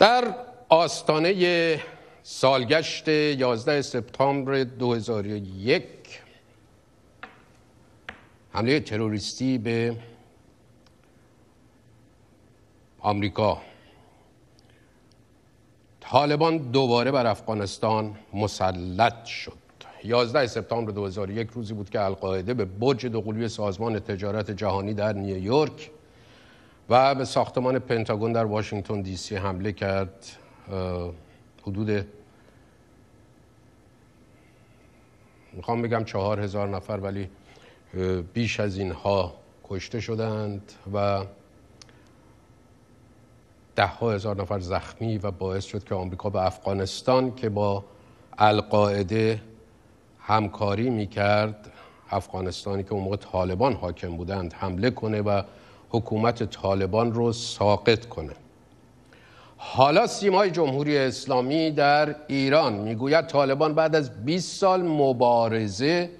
در آستانه سالگشت 11 سپتامبر 2001 حمله تروریستی به آمریکا. طالبان دوباره بر افغانستان مسلط شد. 11 سپتامبر 2001 روزی بود که القاعده به برج دوقلوی سازمان تجارت جهانی در نیویورک و به ساختمان پنتاگون در واشنگتن دی سی حمله کرد. حدود می‌خوام بگم چهار هزار نفر ولی بیش از اینها کشته شدند و ده ها هزار نفر زخمی و باعث شد که آمریکا به افغانستان که با القاعده همکاری می‌کرد افغانستانی که اون موقع طالبان حاکم بودند حمله کنه و حکومت طالبان رو ساقط کنه. حالا سیمای جمهوری اسلامی در ایران می‌گوید طالبان بعد از 20 سال مبارزه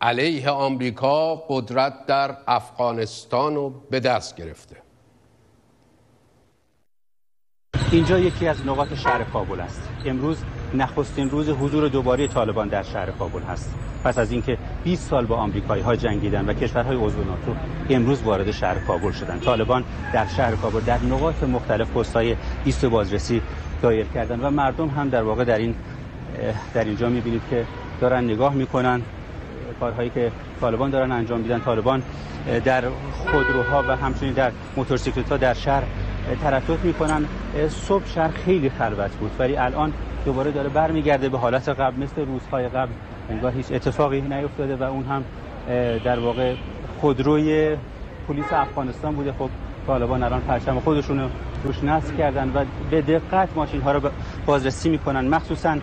علیه آمریکا قدرت در افغانستان رو به دست گرفته. اینجا یکی از نقاط شهر کابل است. امروز نخستین روز حضور دوباره طالبان در شهر کابل هست. پس از اینکه 20 سال با آمریکایی ها جنگیدن و کشورهای عضو ناتو امروز وارد شهر کابل شدن. طالبان در شهر کابل در نقاط مختلف پست‌های ایست بازرسی دایر کردن و مردم هم در واقع در این در اینجا می‌بینید که دارن نگاه می‌کنن. کارهایی که طالبان دارن انجام میدن. طالبان در خودروها و همچنین در موتورسیکلت ها در شهر تردد می‌کنن. صبح شهر خیلی خلوت بود ولی الان دوباره داره برمیگرده به حالت قبل مثل روزهای قبل. انگار هیچ اتفاقی نیفتاده و اون هم در واقع خودروی پلیس افغانستان بوده. خب طالبان الان پرچم خودشون رو روش نصب کردن و به دقت ماشین ها رو بازرسی می‌کنن. مخصوصا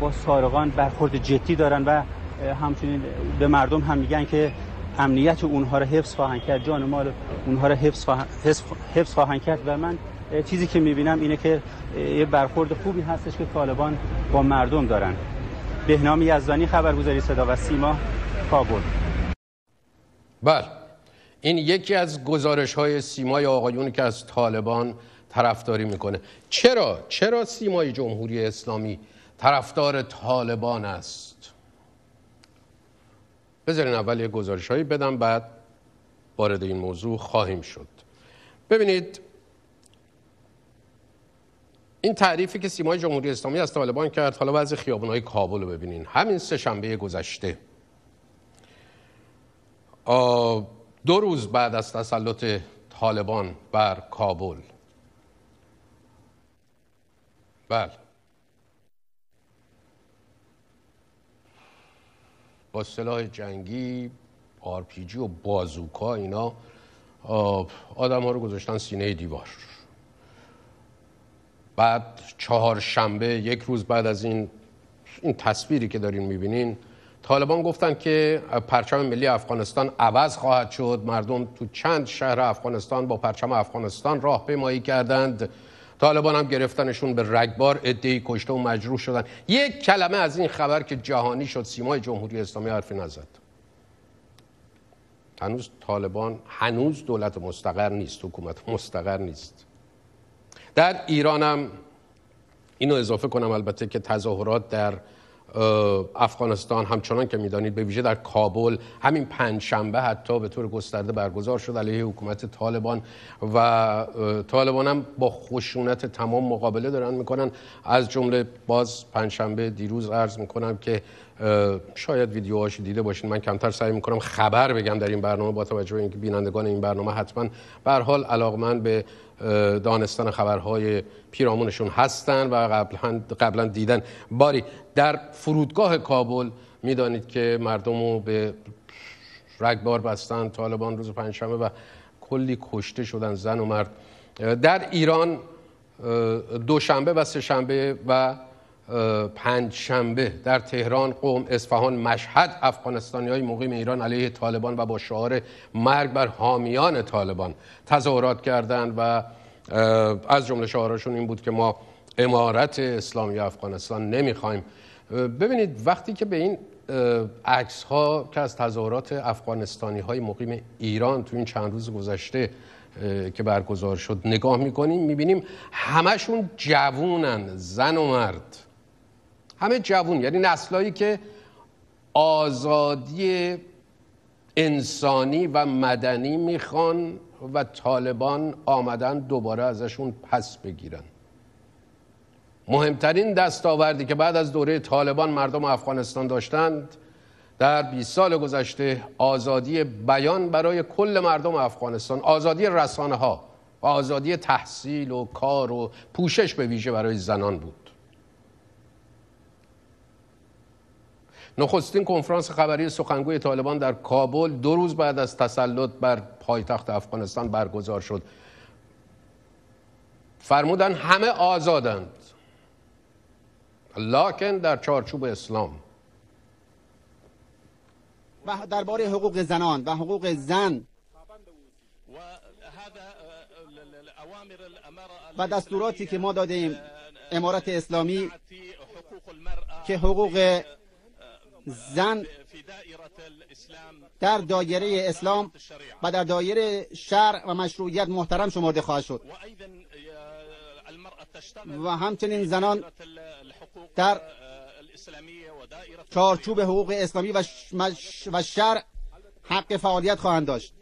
با سارقان برخورد جدی دارن و همچنین به مردم هم میگن که امنیت اونها رو حفظ خواهند کرد جان مال اونها رو حفظ خواهند, حفظ خواهند کرد و من چیزی که می‌بینم اینه که یه برخورد خوبی هستش که طالبان با مردم دارن. بهنام یزدانی خبرگزاری صدا و سیما کابل. بله. این یکی از گزارش های سیمای آقایون که از طالبان طرفداری می‌کنه. چرا؟ چرا سیمای جمهوری اسلامی طرفدار طالبان است؟ بذارین اول یه گزارش هایی بدم بعد وارد این موضوع خواهیم شد. ببینید این تعریفی که سیمای جمهوری اسلامی از طالبان کرد حالا بعضی خیابونهای کابل رو ببینین. همین سه شنبه گذشته. دو روز بعد از تسلط طالبان بر کابل. بله. با سلاح جنگی آرپیجی و بازوکا اینا آدم ها رو گذاشتن سینه دیوار. بعد چهارشنبه یک روز بعد از این این تصویری که دارین می‌بینین طالبان گفتن که پرچم ملی افغانستان عوض خواهد شد. مردم تو چند شهر افغانستان با پرچم افغانستان راه پیمایی کردند. طالبان هم گرفتنشون به رگبار عده‌ای کشته و مجروح شدن. یک کلمه از این خبر که جهانی شد سیمای جمهوری اسلامی حرفی نزد. هنوز طالبان هنوز دولت مستقر نیست حکومت مستقر نیست. در ایران هم اینو اضافه کنم البته که تظاهرات در افغانستان همچنان که می‌دانید به ویژه در کابل همین پنج شنبه حتی به طور گسترده برگزار شد علیه حکومت طالبان و طالبان هم با خشونت تمام مقابله دارن می‌کنن. از جمله باز پنج شنبه دیروز عرض می‌کنم که شاید ویدیوهاش دیده باشین. من کمتر سعی می‌کنم خبر بگم در این برنامه با توجه به اینکه بینندگان این برنامه حتما به حال علاقمند به دانستان خبرهای پیرامونشون هستن و قبلا قبلا دیدن. باری در فرودگاه کابل می‌دانید که مردم رو به رگبار بستن طالبان روز پنجشنبه و کلی کشته شدن زن و مرد. در ایران دوشنبه و سهشنبه و پنج شنبه در تهران قوم اصفهان مشهد افغانستانی های مقیم ایران علیه طالبان و با شعار مرگ بر حامیان طالبان تظاهرات کردند و از جمله شعارشون این بود که ما امارت اسلامی افغانستان نمی‌خوایم. ببینید وقتی که به این عکس ها که از تظاهرات افغانستانی های مقیم ایران تو این چند روز گذشته که برگزار شد نگاه می‌کنیم می‌بینیم همشون جوونن زن و مرد. همه جوون یعنی نسلایی که آزادی انسانی و مدنی می‌خوان و طالبان آمدن دوباره ازشون پس بگیرن. مهمترین دستاوردی که بعد از دوره طالبان مردم افغانستان داشتند در 20 سال گذشته آزادی بیان برای کل مردم افغانستان آزادی رسانه ها و آزادی تحصیل و کار و پوشش به ویژه برای زنان بود. نخستین کنفرانس خبری سخنگوی طالبان در کابل دو روز بعد از تسلط بر پایتخت افغانستان برگزار شد. فرمودن همه آزادند. لاکن در چارچوب اسلام. و درباره حقوق زنان و حقوق زن و دستوراتی که ما دادیم امارت اسلامی که حقوق زن در دایره اسلام و در دایره شرع و مشروعیت محترم شمرده خواهد شد. و همچنین زنان در چارچوب حقوق اسلامی و شرع حق فعالیت خواهند داشت.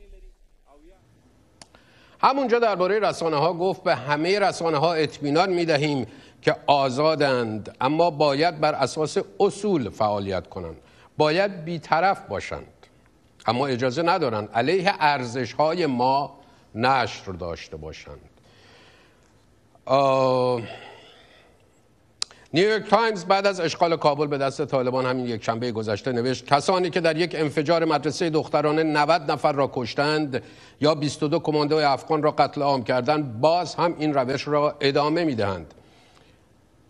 همونجا درباره رسانه ها گفت به همه رسانه ها اطمینان می دهیم که آزادند اما باید بر اساس اصول فعالیت کنند. باید بیطرف باشند. اما اجازه ندارند علیه ارزش های ما نشر داشته باشند. نیویورک تایمز بعد از اشغال کابل به دست طالبان همین یک شنبه گذشته نوشت کسانی که در یک انفجار مدرسه دخترانه 90 نفر را کشتند یا 22 کماندو افغان را قتل عام کردند باز هم این روش را ادامه می‌دهند.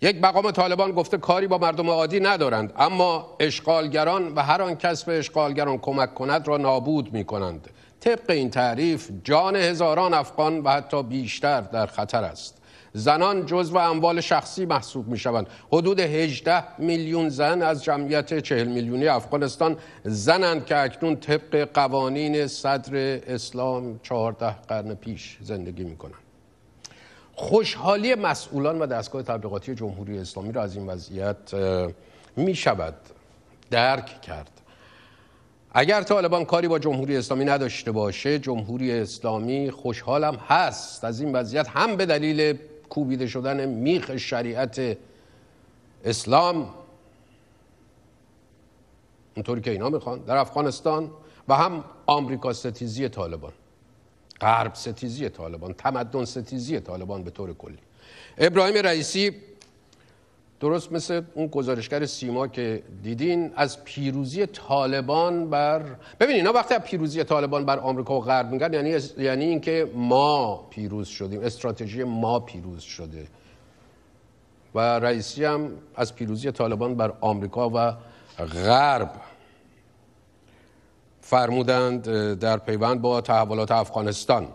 یک مقام طالبان گفته کاری با مردم عادی ندارند اما اشغالگران و هر آن کس به اشغالگران کمک کند را نابود می کنند طبق این تعریف جان هزاران افغان و حتی بیشتر در خطر است. زنان جزو اموال شخصی محسوب می شوند حدود 18 میلیون زن از جمعیت 40 میلیونی افغانستان زنند که اکنون طبق قوانین صدر اسلام 14 قرن پیش زندگی می کنند خوشحالی مسئولان و دستگاه تبلیغاتی جمهوری اسلامی را از این وضعیت می شود درک کرد. اگر طالبان کاری با جمهوری اسلامی نداشته باشه جمهوری اسلامی خوشحالم هست. از این وضعیت هم به دلیل کوبیده شدن میخ شریعت اسلام. اونطوری که اینا می‌خوان در افغانستان و هم آمریکا ستیزی طالبان. غرب ستیزی طالبان تمدن ستیزی طالبان به طور کلی. ابراهیم رئیسی درست مثل اون گزارشگر سیما که دیدین از پیروزی طالبان بر ببینید اینا وقتی از پیروزی طالبان بر آمریکا و غرب میگن یعنی یعنی اینکه ما پیروز شدیم استراتژی ما پیروز شده. و رئیسی هم از پیروزی طالبان بر آمریکا و غرب فرمودند در پیوند با تحولات افغانستان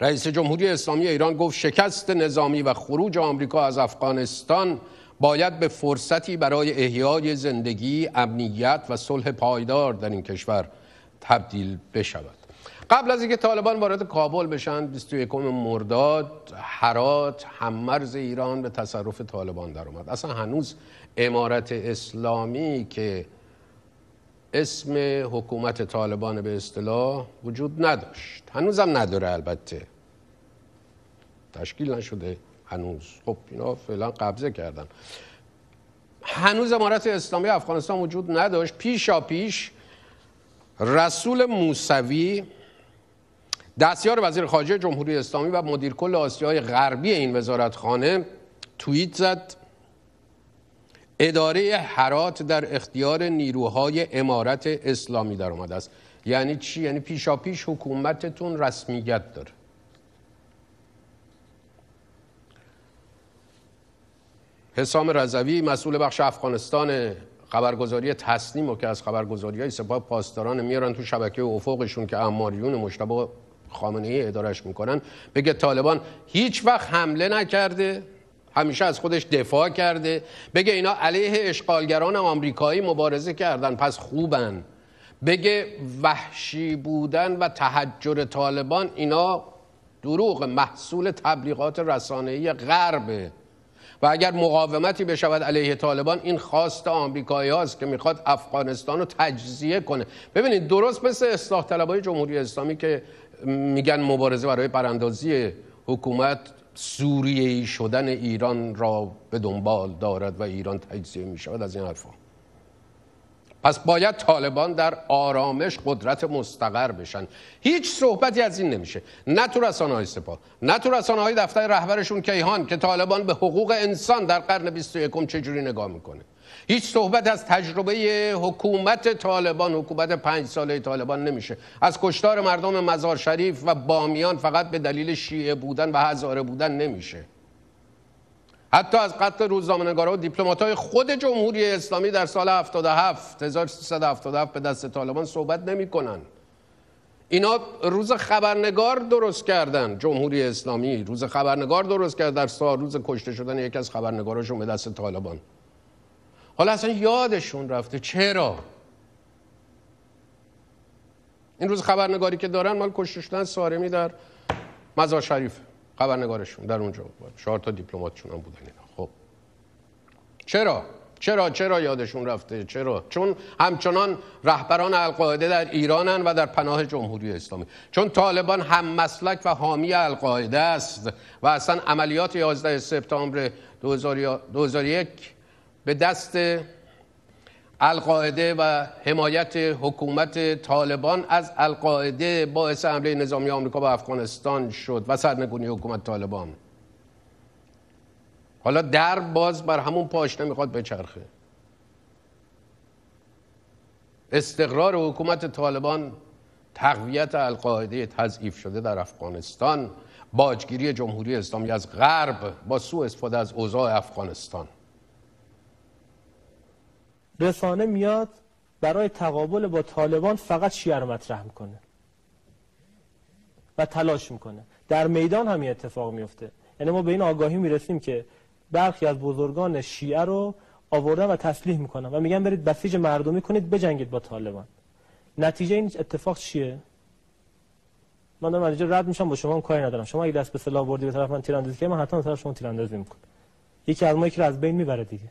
رئیس جمهوری اسلامی ایران گفت شکست نظامی و خروج آمریکا از افغانستان باید به فرصتی برای احیای زندگی، امنیت و صلح پایدار در این کشور تبدیل بشود. قبل از اینکه طالبان وارد کابل بشن 21 مرداد حرات هممرز ایران به تصرف طالبان در اومد اصلا هنوز امارت اسلامی که اسم حکومت طالبان به اصطلاح وجود نداشت. هنوزم نداره البته. تشکیل نشده هنوز. خب اینا فعلا قبضه کردن. هنوز امارت اسلامی افغانستان وجود نداشت. پیشا پیش رسول موسوی دستیار وزیر خارجه جمهوری اسلامی و مدیر کل آسیای غربی این وزارتخانه توییت زد. اداره حرات در اختیار نیروهای امارت اسلامی در آمده است. یعنی چی؟ یعنی پیشا پیش حکومتتون رسمیت داره. حسام رضوی مسئول بخش افغانستان خبرگزاری تصنیم و که از خبرگزاری های سپاه پاسداران میارن تو شبکه افقشون که اماریون مشتبه خامنه ای ادارش می‌کنن بگه طالبان هیچ وقت حمله نکرده. همیشه از خودش دفاع کرده. بگه اینا علیه اشغالگران آمریکایی مبارزه کردن پس خوبن. بگه وحشی بودن و تحجر طالبان اینا دروغ محصول تبلیغات رسانه‌ای غربه. و اگر مقاومتی بشود علیه طالبان این خواست آمریکایی هاست که می‌خواد افغانستان رو تجزیه کنه. ببینید درست مثل اصلاح طلبای جمهوری اسلامی که میگن مبارزه برای براندازی حکومت سوریهی شدن ایران را به دنبال دارد و ایران تجزیه می‌شود از این حرفا. پس باید طالبان در آرامش قدرت مستقر بشن. هیچ صحبتی از این نمیشه. نه تو رسانه های سپاه نه تو رسانه های دفتر رهبرشون کیهان که طالبان به حقوق انسان در قرن 21 چجوری نگاه می‌کنه. هیچ صحبت از تجربه حکومت طالبان حکومت پنج ساله طالبان نمیشه. از کشتار مردم مزار شریف و بامیان فقط به دلیل شیعه بودن و هزاره بودن نمیشه. حتی از قتل روزنامه‌نگارا و دیپلمات‌های خود جمهوری اسلامی در سال 77 1377 به دست طالبان صحبت نمی‌کنن. اینا روز خبرنگار درست کردن جمهوری اسلامی. روز خبرنگار درست کرد در سال روز کشته شدن یکی از خبرنگاراشون به دست طالبان. حالا اصلا یادشون رفته. چرا؟ این روز خبرنگاری که دارن مال کشته شدن سارمی در مزار شریف. خبرنگارشون در اونجا. چهار تا دیپلماتشون هم بودن اینا. خب. چرا؟ چرا؟ چرا یادشون رفته؟ چرا؟ چون همچنان رهبران القاعده در ایرانن و در پناه جمهوری اسلامی. چون طالبان هم مسلک و حامی القاعده است و اصلا عملیات 11 سپتامبر 2001 به دست القاعده و حمایت حکومت طالبان از القاعده باعث حمله نظامی آمریکا به افغانستان شد و سرنگونی حکومت طالبان. حالا در باز بر همون پاشنه می‌خواد بچرخه. استقرار حکومت طالبان تقویت القاعده تضعیف شده در افغانستان باجگیری جمهوری اسلامی از غرب با سوء استفاده از اوضاع افغانستان. رسانه میاد برای تقابل با طالبان فقط شیعه رو مطرح می‌کنه و تلاش می‌کنه. در میدان همین اتفاق میفته یعنی ما به این آگاهی می‌رسیم که برخی از بزرگان شیعه رو آوردن و تسلیح می‌کنن و میگن برید بسیج مردمی کنید بجنگید با طالبان. نتیجه این اتفاق چیه؟ من دارم اینجا رد میشم با شما کاری ندارم. شما اگه دست به سلاح بردی به طرف من تیراندازی کنی من حتما به طرف شما تیراندازی می‌کنم. یکی از ما یکی رو از بین می‌بره دیگه.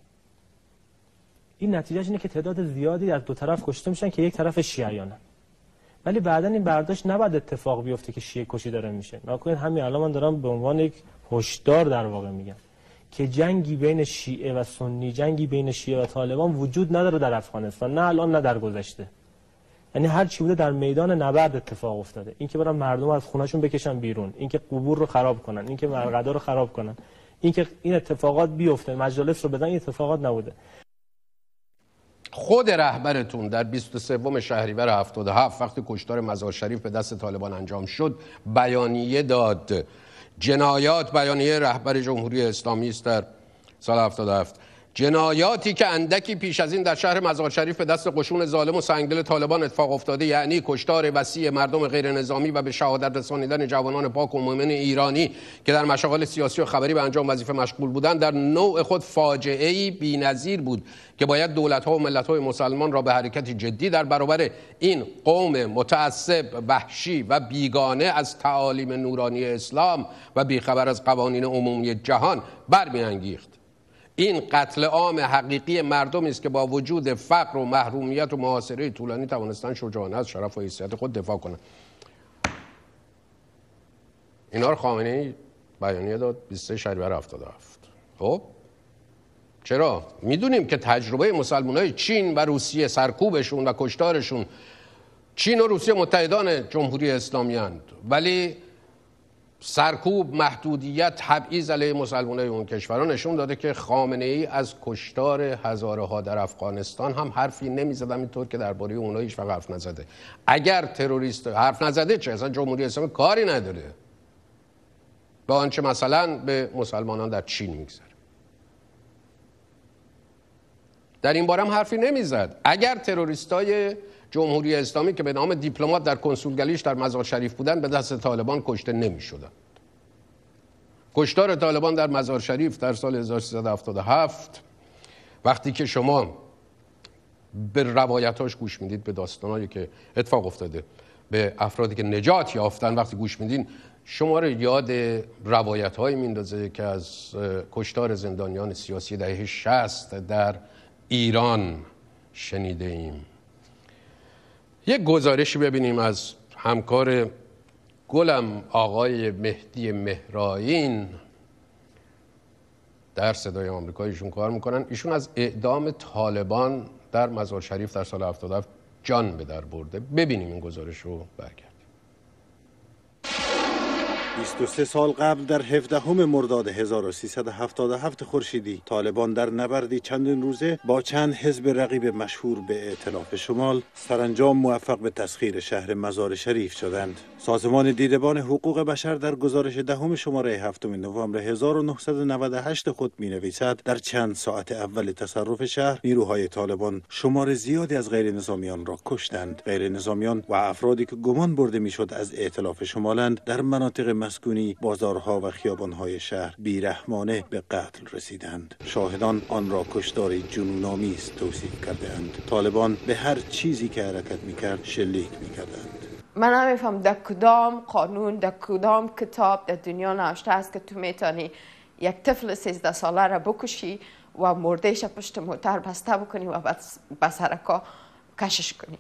این نتیجهش اینه که تعداد زیادی از دو طرف کشته میشن که یک طرف شیعیانن ولی بعدا این برداشت نباید اتفاق بیفته که شیعه کشی داره میشه. نکنید همین الان من دارم به عنوان یک هشدار در واقع میگم که جنگی بین شیعه و سنی جنگی بین شیعه و طالبان وجود نداره در افغانستان نه الان نه در گذشته. یعنی هر چی بوده در میدان نبرد اتفاق افتاده. اینکه برن مردم از خونهشون بکشن بیرون اینکه قبور رو خراب کنن اینکه مرقدا رو خراب کنن اینکه این اتفاقات بیفته مجالس رو بدن این اتفاقات نبوده. خود رهبرتون در 23 شهریور 77 وقتی کشتار مزار شریف به دست طالبان انجام شد بیانیه داد. جنایات بیانیه رهبر جمهوری اسلامی است در سال 77 جنایاتی که اندکی پیش از این در شهر مزار شریف به دست قشون ظالم و سنگدل طالبان اتفاق افتاده یعنی کشتار وسیع مردم غیر نظامی و به شهادت رسانیدن جوانان پاک و مؤمن ایرانی که در مشاغل سیاسی و خبری به انجام وظیفه مشغول بودند در نوع خود فاجعه ای بی‌نظیر بود که باید دولت ها و ملت های مسلمان را به حرکتی جدی در برابر این قوم متعصب وحشی و بیگانه از تعالیم نورانی اسلام و بیخبر از قوانین عمومی جهان برمیانگیخت. این قتل عام حقیقی مردمی است که با وجود فقر و محرومیت و محاصره طولانی توانستن شجاعانه از شرف و حیثیت خود دفاع کنند. اینا رو خامنه ای بیانیه داد 23 شهریور 77 خب؟ چرا؟ می‌دونیم که تجربه مسلمان های چین و روسیه سرکوبشون و کشتارشون چین و روسیه متحدان جمهوری اسلامی هند. ولی سرکوب محدودیت تبعیض علیه مسلمانای اون کشورها نشون داده که خامنه ای از کشتار هزاره ها در افغانستان هم حرفی نمی‌زدم اینطور که درباره اونها هیچ وقت حرف نزده. اگر تروریست حرف نزده چه؟ اصلا جمهوری اسلامی کاری نداره. به آنچه مثلا به مسلمانان در چین میگذره. در این باره هم حرفی نمی‌زد. اگر تروریستای جمهوری اسلامی که به نام دیپلمات در کنسولگریش در مزار شریف بودن به دست طالبان کشته نمی شدن. کشتار طالبان در مزار شریف در سال 1377 وقتی که شما به روایتاش گوش می‌دید به داستانهایی که اتفاق افتاده به افرادی که نجات یافتن وقتی گوش میدین شما رو یاد روایت هایی میندازه که از کشتار زندانیان سیاسی دهه 60 در ایران شنیده ایم یک گزارشی ببینیم از همکار گلم آقای مهدی مهرائین در صدای آمریکا ایشون کار می‌کنن. ایشون از اعدام طالبان در مزار شریف در سال 77 جان به در برده. ببینیم این گزارش رو برگرد. 23 سال قبل در 17 مرداد 1377 خورشیدی طالبان در نبردی چندین روزه با چند حزب رقیب مشهور به ائتلاف شمال سرانجام موفق به تسخیر شهر مزار شریف شدند. سازمان دیدبان حقوق بشر در گزارش دهم شماره 7 نوامبر 1998 خود می نویسد در چند ساعت اول تصرف شهر نیروهای طالبان شمار زیادی از غیر نظامیان را کشتند. غیر نظامیان و افرادی که گمان برده می‌شد از ائتلاف شمالند در مناطق مسکونی بازارها و خیابانهای شهر بیرحمانه به قتل رسیدند. شاهدان آن را کشتاری جنونآمیز توصیف کردهاند. طالبان به هر چیزی که حرکت می‌کرد شلیک می‌کردند. من نمیفهم در کدام قانون در کدام کتاب در دنیا نوشته است که تو می‌تونی یک طفل 13 ساله را بکشی و مردهش پشت موتر بسته بکنی و به سرکا کشش کنی.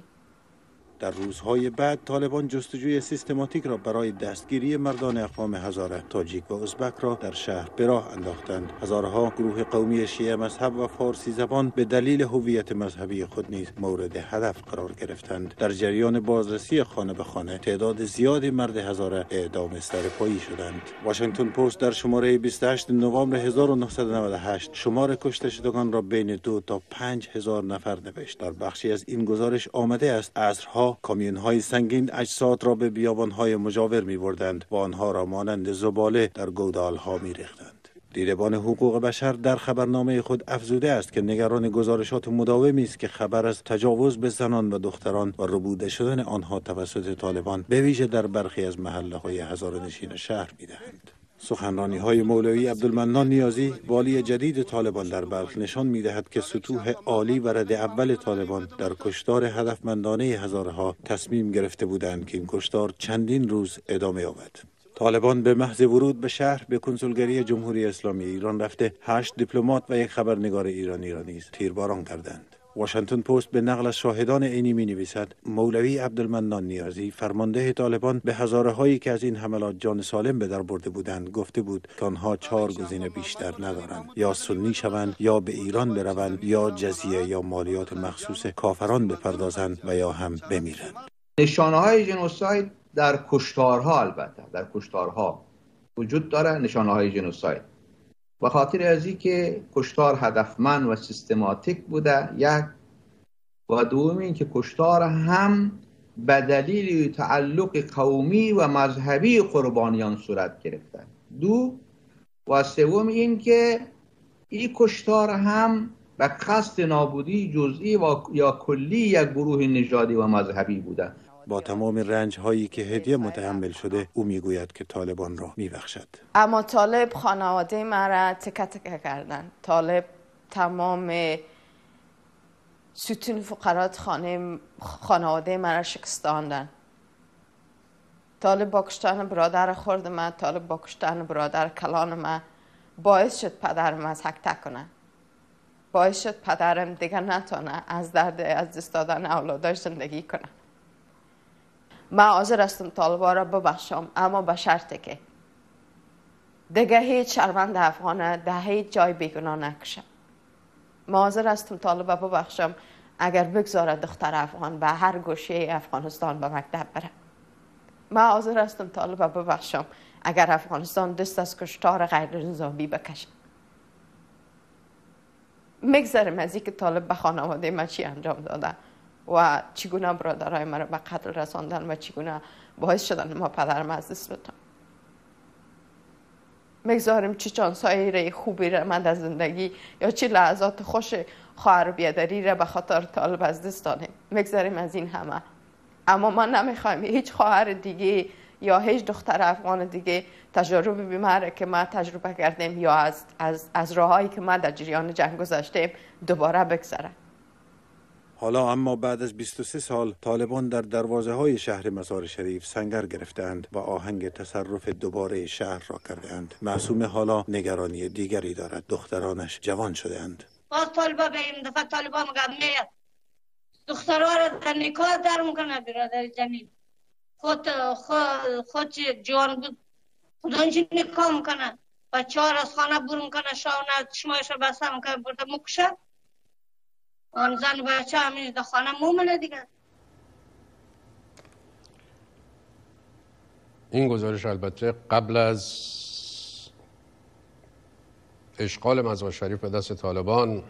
در روزهای بعد طالبان جستجوی سیستماتیک را برای دستگیری مردان اقوام هزاره تاجیک و ازبک را در شهر به راه انداختند. هزارها گروه قومی شیعه مذهب و فارسی زبان به دلیل هویت مذهبی خود نیز مورد هدف قرار گرفتند. در جریان بازرسی خانه به خانه تعداد زیادی مرد هزاره اعدام سرپایی شدند. واشنگتن پست در شماره 28 نوامبر 1998 شمار کشته شدگان را بین دو تا پنج هزار نفر نوشت. در بخشی از این گزارش آمده است عصرها کامیون های سنگین اجساد را به بیابان های مجاور می بردند و آنها را مانند زباله در گودال ها می ریختند. دیدبان حقوق بشر در خبرنامه خود افزوده است که نگران گزارشات مداومی است که خبر از تجاوز به زنان و دختران و ربوده شدن آنها توسط طالبان به ویژه در برخی از محله های هزارنشین شهر می‌دهند. سخنرانی های مولوی عبدالمنان نیازی والی جدید طالبان در بلخ نشان می دهد که سطوح عالی و رد اول طالبان در کشتار هدفمندانه هزارها تصمیم گرفته بودند که این کشتار چندین روز ادامه یابد. طالبان به محض ورود به شهر به کنسولگری جمهوری اسلامی ایران رفته هشت دیپلمات و یک خبرنگار ایرانی را نیز تیرباران کردند. واشنگتن پست به نقل از شاهدان عینی می نویسد مولوی عبدالمنان نیازی فرمانده طالبان به هزاره هایی که از این حملات جان سالم به در برده بودند گفته بود که آنها چهار گزینه بیشتر ندارند. یا سنی شوند یا به ایران بروند یا جزیه یا مالیات مخصوص کافران بپردازند و یا هم بمیرند. نشانه های جنوساید در کشتارها البته در کشتارها وجود داره. نشانه های جنوساید. و خاطر از که کشتار هدفمند و سیستماتیک بوده یک و دوم این که کشتار هم به دلیل تعلق قومی و مذهبی قربانیان صورت گرفته. دو و سوم این که این کشتار هم به قصد نابودی جزئی و یا کلی یک گروه نژادی و مذهبی بوده. با تمام رنج هایی که هدیه متحمل شده او می‌گوید که طالبان را میبخشد. اما طالب خانواده مرا تکه تکه کردن. طالب تمام ستون فقرات خانه خانواده مرا شکستاندن. طالب با کشتن برادر خورد من طالب با کشتن برادر کلان من باعث شد پدرم از حک تکنه باعث شد پدرم دیگه نتونه از درد از دست دادن اولادش زندگی کنه. من حاضر هستم طالبا را ببخشم اما به شرطی که دیگه هیچ شرمند افغانه در هیچ جای بیگناه نکشم. من حاضر هستم طالبا ببخشم اگر بگذاره دختر افغان به هر گوشه افغانستان به مکتب بره. من حاضر هستم طالبا ببخشم اگر افغانستان دست از کشتار غیر نظامی بکشه. میگذرم از که طالب به خانواده من چی انجام داده. و چگونه برادرای مرا به قتل رساندن و چگونه باعث شدن ما پدرم از دست بدم می‌گذاریم چه چانسایی خوبی را من در زندگی یا چه لحظات خوش خواهر بیادری را به خاطر طالب از دست دادیم. می‌گذاریم از این همه. اما ما نمی‌خوایم هیچ خواهر دیگه یا هیچ دختر افغان دیگه تجربه بیماره که ما تجربه کردیم یا از, از, از راههایی که ما در جریان جنگ گذاشتیم دوباره بگذره حالا اما بعد از 23 سال طالبان در دروازه های شهر مزار شریف سنگر گرفتند و آهنگ تصرف دوباره شهر را کردند معصوم حالا نگرانی دیگری دارد. دخترانش جوان شدهاند. باز طالبا به این دفعه طالبا میگه دخترها را در نکاح در می‌کنه برادر جمیل خود خود, خود جوان بود خدا نکاح می‌کنه؟ بچه ها از خانه برون کنه شاونه چشمایش رو بسته می‌کنه برده مکشه. آن زن بچه همین در خانه مومنه دیگه. این گزارش البته قبل از اشغال مزار شریف به دست طالبان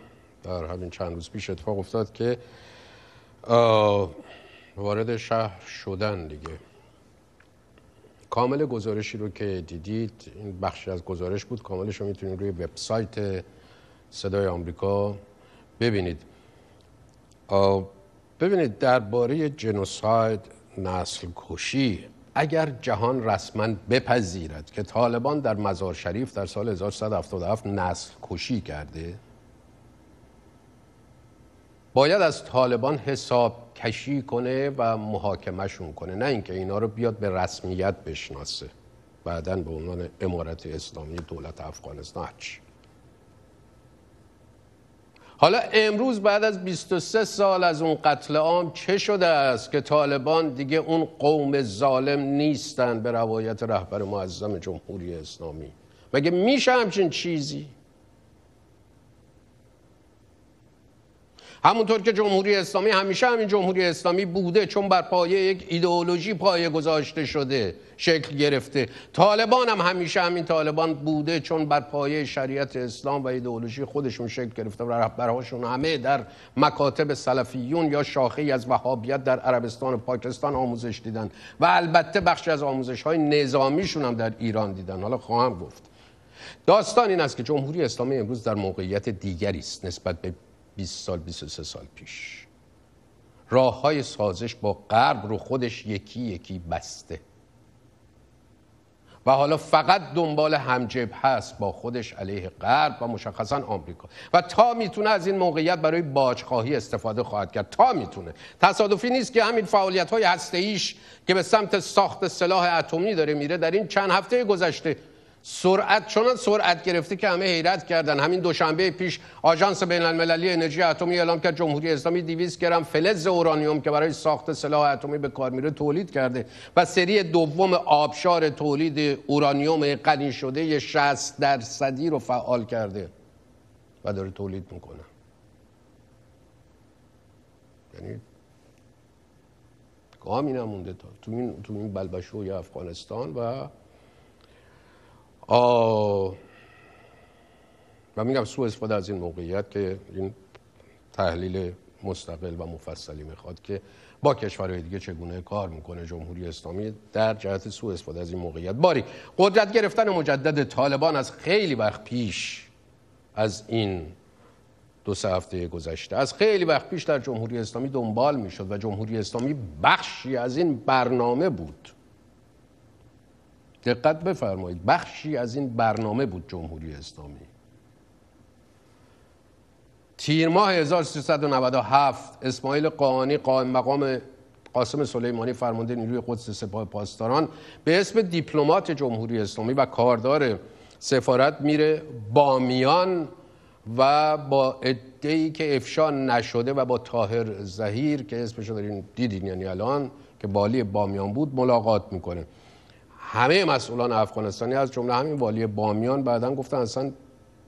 در همین چند روز پیش اتفاق افتاد که وارد شهر شدن دیگه. کامل گزارشی رو که دیدید این بخشی از گزارش بود کاملش رو می‌تونید روی وبسایت صدای آمریکا ببینید. ببینید درباره جنوساید نسل کشی اگر جهان رسما بپذیرد که طالبان در مزار شریف در سال 1177 نسل کشی کرده باید از طالبان حساب کشی کنه و محاکمهشون کنه نه اینکه اینا رو بیاد به رسمیت بشناسه. بعدا به عنوان امارت اسلامی دولت افغانستان. چی حالا امروز بعد از 23 سال از اون قتل عام چه شده است که طالبان دیگه اون قوم ظالم نیستن به روایت رهبر معظم جمهوری اسلامی؟ مگه میشه همچین چیزی؟ همونطور که جمهوری اسلامی همیشه همین جمهوری اسلامی بوده چون بر پایه یک ایدئولوژی پایه گذاشته شده شکل گرفته. طالبان هم همیشه همین طالبان بوده چون بر پایه شریعت اسلام و ایدئولوژی خودشون شکل گرفته و رهبرهاشون همه در مکاتب سلفیون یا شاخه از وهابیت در عربستان و پاکستان آموزش دیدن. و البته بخشی از آموزش های نظامیشون هم در ایران دیدن. حالا خواهم گفت. داستان این است که جمهوری اسلامی امروز در موقعیت دیگری است نسبت به 20 سال 23 سال پیش. راه های سازش با غرب رو خودش یکی یکی بسته. و حالا فقط دنبال همجب هست با خودش علیه غرب و مشخصا آمریکا. و تا می‌تونه از این موقعیت برای باجخواهی استفاده خواهد کرد. تا می‌تونه. تصادفی نیست که همین فعالیت های هسته که به سمت ساخت سلاح اتمی داره میره در این چند هفته گذشته سرعت چون سرعت گرفته که همه حیرت کردن. همین دوشنبه پیش آژانس بین المللی انرژی اتمی اعلام کرد جمهوری اسلامی 200 گرم فلز اورانیوم که برای ساخت سلاح اتمی به کار میره تولید کرده و سری دوم آبشار تولید اورانیوم غنی شده 60 درصدی رو فعال کرده و داره تولید می‌کنه. یعنی گامی نمونده تا تو این تو این بلبشوی افغانستان و آه. و میگم سو استفاده از این موقعیت که این تحلیل مستقل و مفصلی می‌خواد که با کشورهای دیگه چگونه کار می‌کنه جمهوری اسلامی در جهت سو استفاده از این موقعیت. باری قدرت گرفتن مجدد طالبان از خیلی وقت پیش از این دو سه هفته گذشته از خیلی وقت پیش در جمهوری اسلامی دنبال می‌شد و جمهوری اسلامی بخشی از این برنامه بود. دقت بفرمایید. بخشی از این برنامه بود جمهوری اسلامی. تیر ماه 1397 اسماعیل قانی قائم مقام قاسم سلیمانی فرمانده نیروی قدس سپاه پاسداران به اسم دیپلمات جمهوری اسلامی و کاردار سفارت میره بامیان و با ادهی که افشا نشده و با تاهر زهیر که اسمش دارین دیدین یعنی الان که بالی بامیان بود ملاقات می‌کنه. همه مسئولان افغانستانی از جمله همین والی بامیان بعدا گفتن اصلا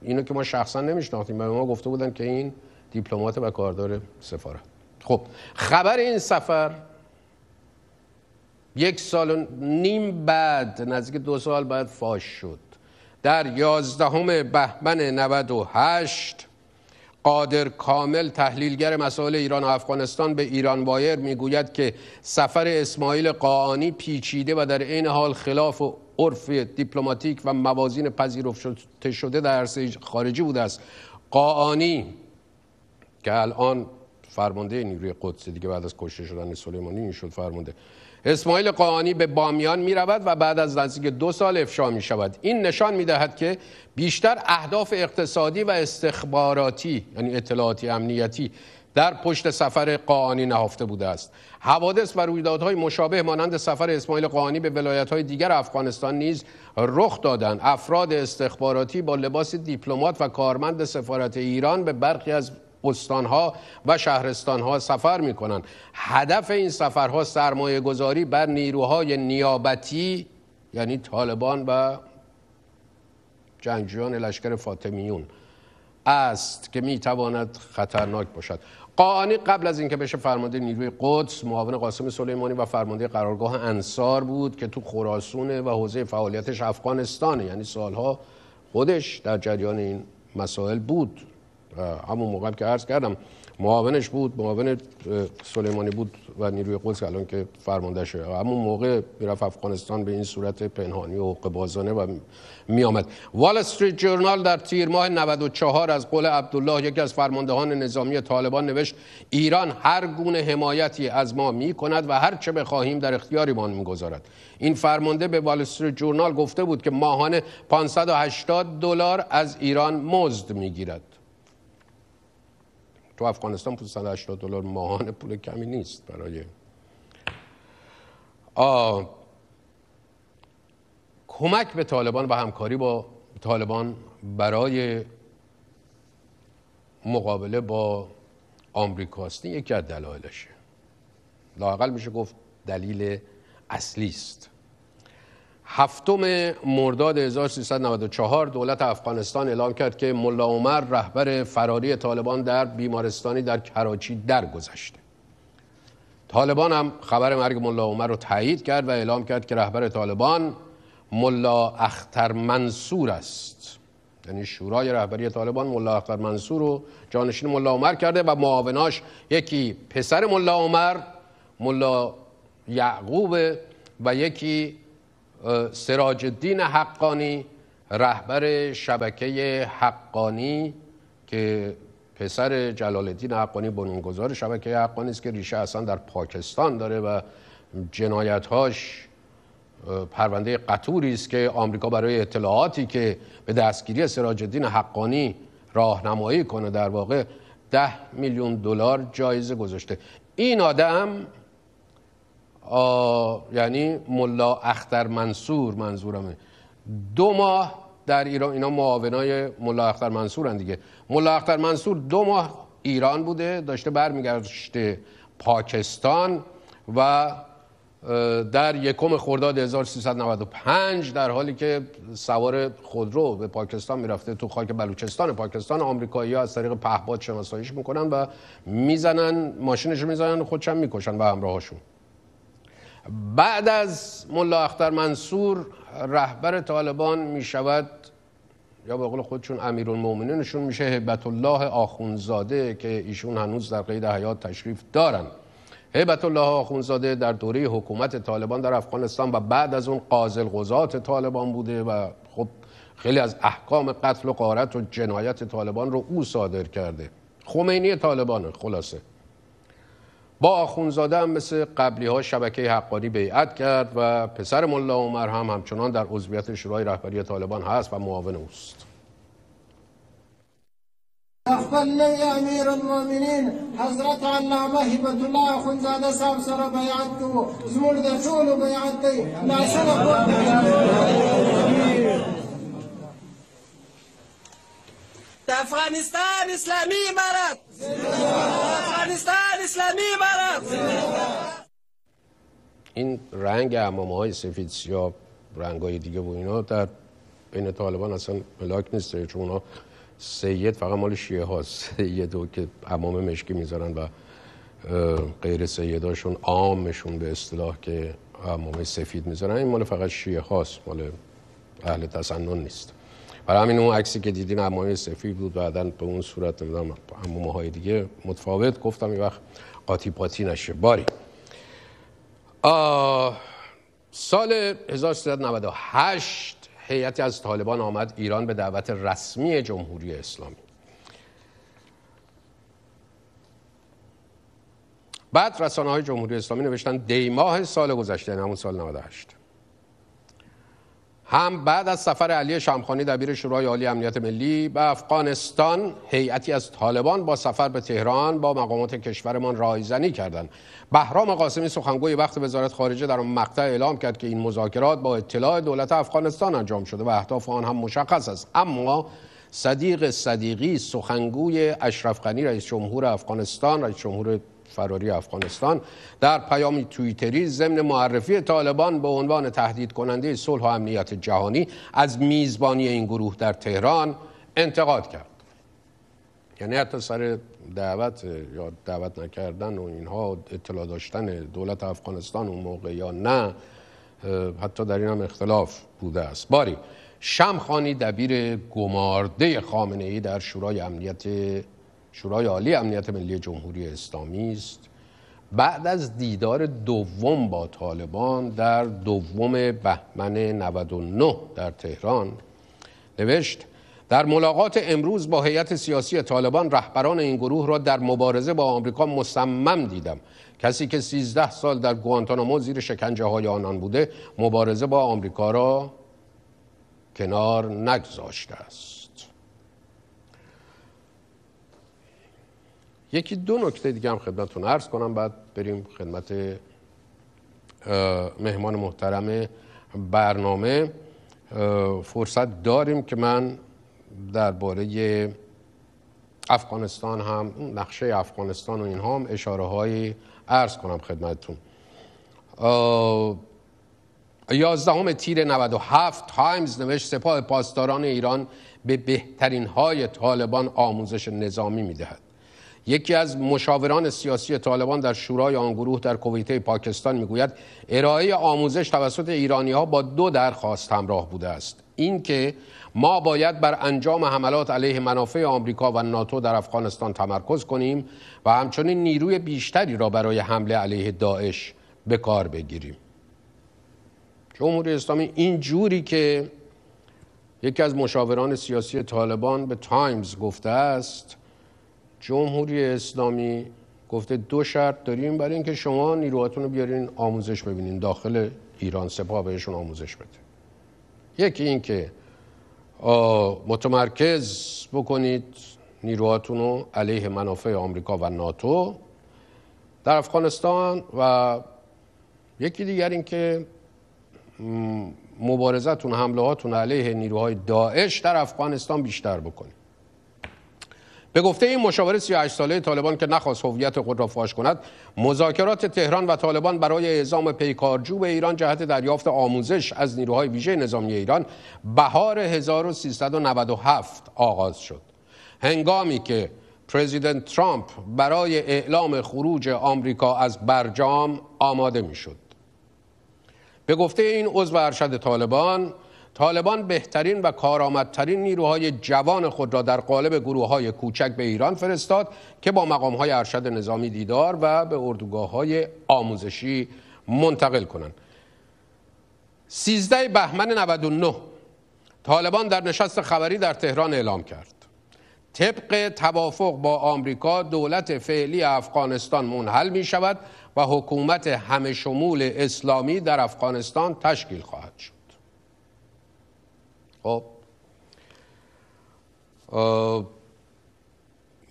اینو که ما شخصا نمیشناختیم به ما گفته بودن که این دیپلمات و کاردار سفارت خب خبر این سفر یک سال نیم بعد نزدیک دو سال بعد فاش شد. در یازدهم بهمن 98 قادر کامل تحلیلگر مسائل ایران و افغانستان به ایران وایر می‌گوید که سفر اسماعیل قاانی پیچیده و در عین حال خلاف و عرف دیپلماتیک و موازین پذیرفته شده در عرصه خارجی بوده است. قاانی که الان فرمانده نیروی قدس دیگه بعد از کشته شدن سلیمانی این شد فرمانده. اسماعیل قاانی به بامیان می رود و بعد از نزدیک دو سال افشا می شود این نشان می دهد که بیشتر اهداف اقتصادی و استخباراتی یعنی اطلاعاتی امنیتی در پشت سفر قاانی نهفته بوده است. حوادث و رویدادهای مشابه مانند سفر اسماعیل قاانی به ولایت‌های دیگر افغانستان نیز رخ دادند. افراد استخباراتی با لباس دیپلمات و کارمند سفارت ایران به برخی از استانها و شهرستانها سفر می کنند هدف این سفرها سرمایه گذاری بر نیروهای نیابتی یعنی طالبان و جنگجویان لشکر فاطمیون است که می تواند خطرناک باشد. قاانی قبل از اینکه بشه فرمانده نیروی قدس معاون قاسم سلیمانی و فرمانده قرارگاه انصار بود که تو خراسون و حوزه فعالیتش افغانستانه. یعنی سالها خودش در جریان این مسائل بود. همون موقع که عرض کردم معاونش بود معاون سلیمانی بود و نیروی قدس الان که فرمانده شده همون موقع می‌رفت افغانستان به این صورت پنهانی و قبازانه و می آمد وال استریت جورنال در تیر ماه 94 از قول عبدالله یکی از فرماندهان نظامی طالبان نوشت ایران هر گونه حمایتی از ما می کند و هر چه بخواهیم در اختیاریمان می‌گذارد. این فرمانده به وال استریت جورنال گفته بود که ماهانه 580 دلار از ایران مزد می‌گیرد. تو افغانستان 580 دلار ماهانه پول کمی نیست برای. آ... کمک به طالبان و همکاری با طالبان برای مقابله با آمریکاست یکی از دلایلشه. لاقل میشه گفت دلیل اصلی است هفتم مرداد 1394 دولت افغانستان اعلام کرد که ملا عمر رهبر فراری طالبان در بیمارستانی در کراچی درگذشته. طالبان هم خبر مرگ ملا عمر رو تایید کرد و اعلام کرد که رهبر طالبان ملا اختر منصور است. یعنی شورای رهبری طالبان ملا اختر منصور رو جانشین ملا عمر کرده و معاوناش یکی پسر ملا عمر ملا یعقوب و یکی سراج الدین حقانی رهبر شبکه حقانی که پسر جلال الدین حقانی بنیانگذار شبکه حقانی است که ریشه اصلا در پاکستان داره و جنایتهاش پرونده قطوری است که آمریکا برای اطلاعاتی که به دستگیری سراج الدین حقانی راهنمایی کنه در واقع ده میلیون دلار جایزه گذاشته. این آدم یعنی ملا اختر منصور منظورمه. دو ماه در ایران اینا معاونای ملا اختر منصور دیگه. ملا اختر منصور دو ماه ایران بوده داشته برمیگشته پاکستان و در یکم خرداد 1395 در حالی که سوار خودرو به پاکستان می‌رفته تو خاک بلوچستان. پاکستان آمریکایی ها از طریق پهباد شناساییش می‌کنن و می‌زنن ماشینش می‌زنن خودشم می‌کشن به همراهاشون. بعد از ملا اختر منصور رهبر طالبان می شود یا به قول خودشون امیرالمومنینشون میشه هبت الله آخونزاده که ایشون هنوز در قید حیات تشریف دارن. هبت الله آخونزاده در دوره حکومت طالبان در افغانستان و بعد از اون قازل غزات طالبان بوده و خب خیلی از احکام قتل و قارت و جنایت طالبان رو او صادر کرده. خمینی طالبانه خلاصه. با آخونزاده هم مثل قبلی ها شبکه حقانی بیعت کرد و پسر ملا عمر هم همچنان در عضویت شورای رهبری طالبان هست و معاون اوست. اخبرني امیر المؤمنین حضرت علامه هبت الله اخونزاده صاحب سره بیعت کو زموږ د ټولو بیعت دی لاسونه افغانستان اسلامی امارت افغانستان اسلامی امارت این رنگ امامه های سفید سیاه رنگ های دیگه و اینا در بین طالبان اصلا ملاک نیست چون اونا سید فقط مال شیعه هاست سید که امام مشکی می‌ذارن و غیر سیداشون عامشون به اصطلاح که امامه سفید می‌ذارن. این مال فقط شیعه هاست مال اهل تسنن نیست. برای همین اون عکسی که دیدین امامه سفید بود بعدا به اون صورت نمی‌دونم امامه های دیگه متفاوت. گفتم این وقت قاطی پاتی نشه. باری. سال 1398 هیئتی از طالبان آمد ایران به دعوت رسمی جمهوری اسلامی. بعد رسانه های جمهوری اسلامی نوشتن دی ماه سال گذشته یعنی همون سال 98 هم بعد از سفر علی شمخانی دبیر شورای عالی امنیت ملی به افغانستان هیئتی از طالبان با سفر به تهران با مقامات کشورمان رایزنی کردند. بهرام قاسمی سخنگوی وقت وزارت خارجه در آن مقطع اعلام کرد که این مذاکرات با اطلاع دولت افغانستان انجام شده و اهداف آن هم مشخص است. اما صدیق صدیقی سخنگوی اشرف غنی رئیس جمهور افغانستان رئیس جمهور فراری افغانستان. در پیامی توییتری ضمن معرفی طالبان به عنوان تهدید کننده صلح و امنیت جهانی از میزبانی این گروه در تهران انتقاد کرد. یعنی حتی سر دعوت یا دعوت نکردن و اینها اطلاع داشتن دولت افغانستان اون موقع یا نه حتی در این هم اختلاف بوده است. باری شمخانی دبیر گمارده خامنه ای در شورای امنیت شورای عالی امنیت ملی جمهوری اسلامی است. بعد از دیدار دوم با طالبان در دوم بهمن 99 در تهران نوشت در ملاقات امروز با هیئت سیاسی طالبان رهبران این گروه را در مبارزه با آمریکا مصمم دیدم. کسی که 13 سال در گوانتانامو زیر شکنجه های آنان بوده مبارزه با آمریکا را کنار نگذاشته است. یکی دو نکته دیگه هم خدمتتون عرض کنم بعد بریم خدمت مهمان محترم برنامه. فرصت داریم که من درباره افغانستان هم نقشه افغانستان و اینها هم اشاره های عرض کنم خدمتتون. یازدهم تیر 97 تایمز نوشت سپاه پاسداران ایران به بهترین های طالبان آموزش نظامی می‌دهد. یکی از مشاوران سیاسی طالبان در شورای آن گروه در کویته پاکستان می‌گوید ارائه آموزش توسط ایرانی ها با دو درخواست همراه بوده است. اینکه ما باید بر انجام حملات علیه منافع آمریکا و ناتو در افغانستان تمرکز کنیم و همچنین نیروی بیشتری را برای حمله علیه داعش به کار بگیریم. جمهوری اسلامی این جوری که یکی از مشاوران سیاسی طالبان به تایمز گفته است جمهوری اسلامی گفته دو شرط داریم. برای اینکه شما نیروهاتون رو بیارین آموزش ببینین. داخل ایران سپاه بهشون آموزش بده. یکی اینکه متمرکز بکنید نیروهاتون رو علیه منافع آمریکا و ناتو در افغانستان و یکی دیگر اینکه مبارزتون حمله هاتون علیه نیروهای داعش در افغانستان بیشتر بکنید. به گفته این مشاور 38 ساله طالبان که نخواست هویت خود را فاش کند مذاکرات تهران و طالبان برای اعزام پیکارجو به ایران جهت دریافت آموزش از نیروهای ویژه نظامی ایران بهار 1397 آغاز شد. هنگامی که پرزیدنت ترامپ برای اعلام خروج آمریکا از برجام آماده می‌شد. به گفته این عضو ارشد طالبان طالبان بهترین و کارآمدترین نیروهای جوان خود را در قالب گروه های کوچک به ایران فرستاد که با مقام های ارشد نظامی دیدار و به اردوگاه های آموزشی منتقل کنند. 13 بهمن 99 طالبان در نشست خبری در تهران اعلام کرد. طبق توافق با آمریکا دولت فعلی افغانستان منحل می شود و حکومت همه شمول اسلامی در افغانستان تشکیل خواهد شد. خب.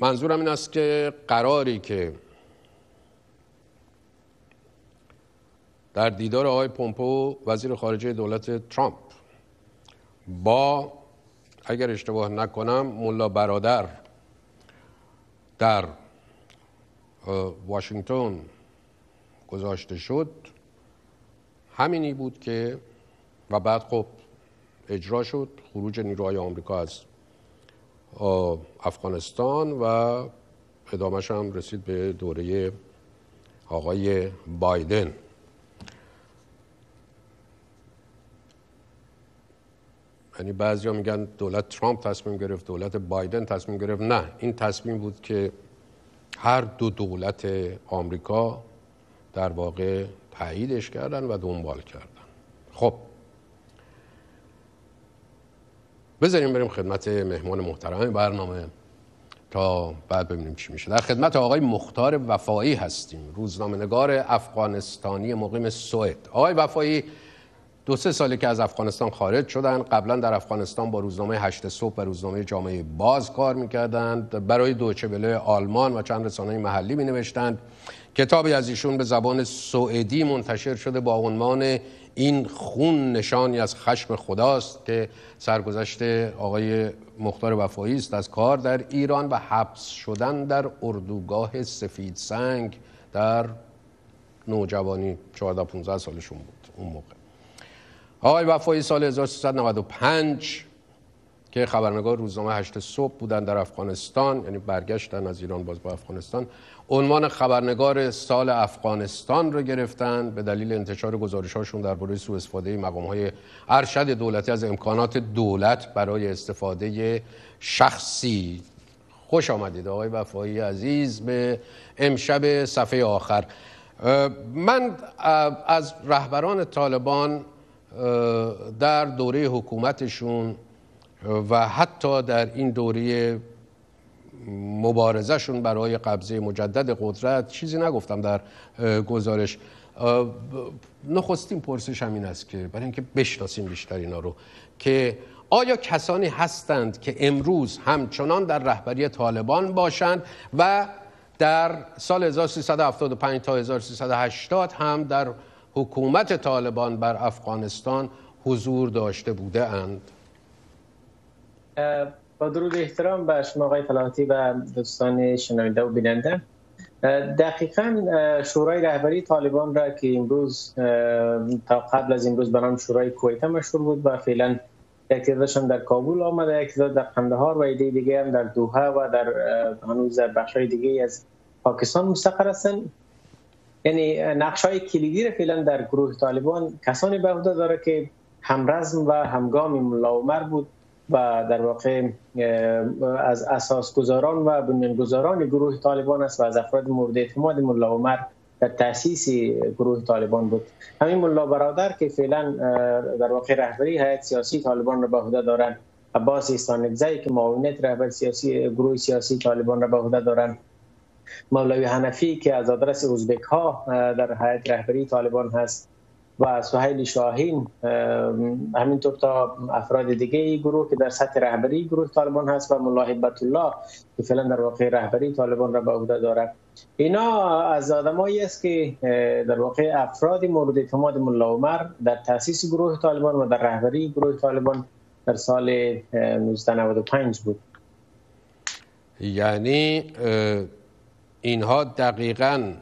منظورم این است که قراری که در دیدار آقای پومپو وزیر خارجه دولت ترامپ با اگر اشتباه نکنم ملا برادر در واشنگتن گذاشته شد. همینی بود که و بعد خب اجرا شد خروج نیروهای آمریکا از افغانستان و ادامهش هم رسید به دوره آقای بایدن. یعنی بعضی میگن دولت ترامپ تصمیم گرفت دولت بایدن تصمیم گرفت. نه این تصمیم بود که هر دو دولت آمریکا در واقع تاییدش کردن و دنبال کردن. خب بذاریم بریم خدمت مهمان محترم برنامه تا بعد ببینیم چی میشه. در خدمت آقای مختار وفایی هستیم روزنامه نگار افغانستانی مقیم سوئد. آقای وفایی دو سه سالی که از افغانستان خارج شدن قبلا در افغانستان با روزنامه هشت صبح و روزنامه جامعه باز کار می‌کردند. برای دوچه آلمان و چند رسانه محلی می نوشتند کتابی از ایشون به زبان سوئدی منتشر شده با عنوان این خون نشانی از خشم خداست که سرگذشت آقای مختار وفایی است از کار در ایران و حبس شدن در اردوگاه سفید سنگ در نوجوانی 14 15 سالشون بود اون موقع. آقای وفایی سال 1395 که خبرنگار روزنامه هشت صبح بودن در افغانستان یعنی برگشتن از ایران باز با افغانستان عنوان خبرنگار سال افغانستان رو گرفتن به دلیل انتشار گزارش‌هاشون درباره سوء استفاده مقام‌های ارشد دولتی از امکانات دولت برای استفاده شخصی. خوش آمدید آقای وفایی عزیز به امشب صفحه آخر. من از رهبران طالبان در دوره حکومتشون و حتی در این دوره مبارزهشون برای قبضه مجدد قدرت چیزی نگفتم در گزارش. نخستین پرسش همین است که برای اینکه بشناسیم بیشتر اینا رو که آیا کسانی هستند که امروز همچنان در رهبری طالبان باشند و در سال 1375 تا 1380 هم در حکومت طالبان بر افغانستان حضور داشته بوده اند؟ با درود احترام به شما آقای فلاحاتی و دوستان شنونده و بیننده. دقیقا شورای رهبری طالبان را که امروز تا قبل از امروز به شورای کویت مشهور بود و فعلا یک در کابل آمده یک در قندهار و ایده دیگه هم در دوحه و در هنوز در بخشای دیگه از پاکستان مستقر هستند یعنی نقش های کلیدی را فعلا در گروه طالبان کسانی به عهده داره که همرزم و همگام ملا عمر بود. و در واقع از اساس گذاران و بنیانگذاران گروه طالبان است و از افراد مورد اعتماد ملا عمر در تاسیس گروه طالبان بود. همین ملا برادر که فعلا در واقع رهبری هیئت سیاسی طالبان را به عهده دارند. عباس استانگزی که معاونت رهبر سیاسی گروه سیاسی طالبان را به عهده دارند. مولوی حنفی که از آدرس ازبک ها در هیئت رهبری طالبان هست. و سهیل شاهین همینطور تا افراد دیگه گروه که در سطح رهبری گروه طالبان هست و ملا حبت الله که فعلا در واقع رهبری طالبان را به عهده دارد. اینا از آدمایی است که در واقع افراد مورد اعتماد ملا عمر در تاسیس گروه طالبان و در رهبری گروه طالبان در سال 1995 بود. یعنی اینها دقیقا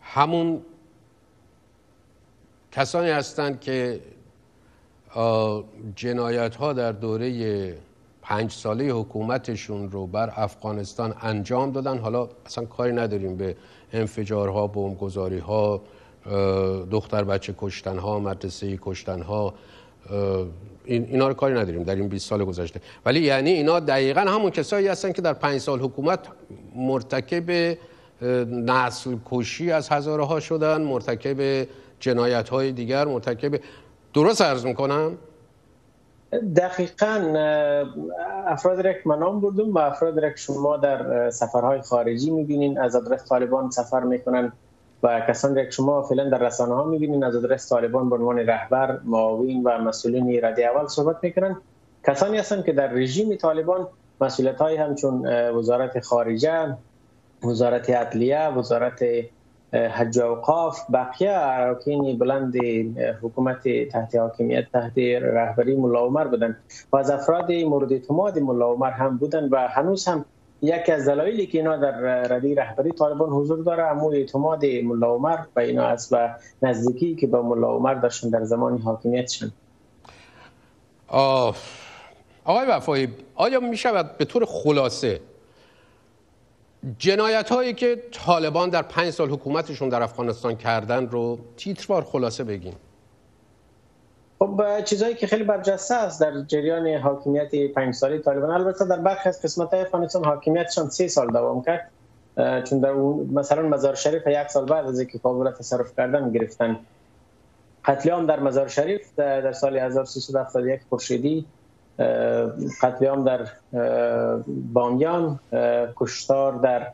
همون کسانی هستند که جنایت ها در دوره پنج ساله حکومتشون رو بر افغانستان انجام دادن. حالا اصلا کاری نداریم به انفجارها بمبگذاری ها دختر بچه کشتن ها مدرسه کشتن ها این اینا رو کاری نداریم در این 20 سال گذشته. ولی یعنی اینا دقیقا همون کسایی هستن که در پنج سال حکومت مرتکب نسل کشی از هزاره ها شدن مرتکب جنایت های دیگر مرتکب درست عرض می‌کنم؟ دقیقا افراد رک منام بردم و افراد رک شما در سفرهای خارجی می‌بینین از آدرس طالبان سفر می‌کنن و کسان رک شما فعلا در رسانه ها می‌بینین از آدرس طالبان به عنوان رهبر معاون و مسئولین رده اول صحبت می‌کنن. کسانی هستند که در رژیم طالبان مسئولیت های همچون وزارت خارجه وزارت عدلیه وزارت حج و اوقاف بقیه اراکین بلند حکومت تحت حاکمیت تحت رهبری ملا عمر بودن. و از افراد مورد اعتماد ملا عمر هم بودن و هنوز هم یکی از دلایلی که اینا در ردی رهبری طالبان حضور داره امو اعتماد ملا عمر و اینا از و نزدیکی که با ملا عمر داشتن در زمان حاکمیتشون آقای وفایی آیا می شود به طور خلاصه جنایت هایی که طالبان در پنج سال حکومتشون در افغانستان کردن رو تیتروار خلاصه بگین. خب چیزایی که خیلی برجسته است در جریان حاکمیت پنج سالی طالبان. البته در برخی از قسمت های افغانستان حاکمیتشان سه سال دوام کرد چون در مثلا مزار شریف یک سال بعد از اینکه کابل تصرف کردن گرفتن. قتل عام در مزار شریف در سال 1371 خورشیدی قتل عام در بامیان کشتار در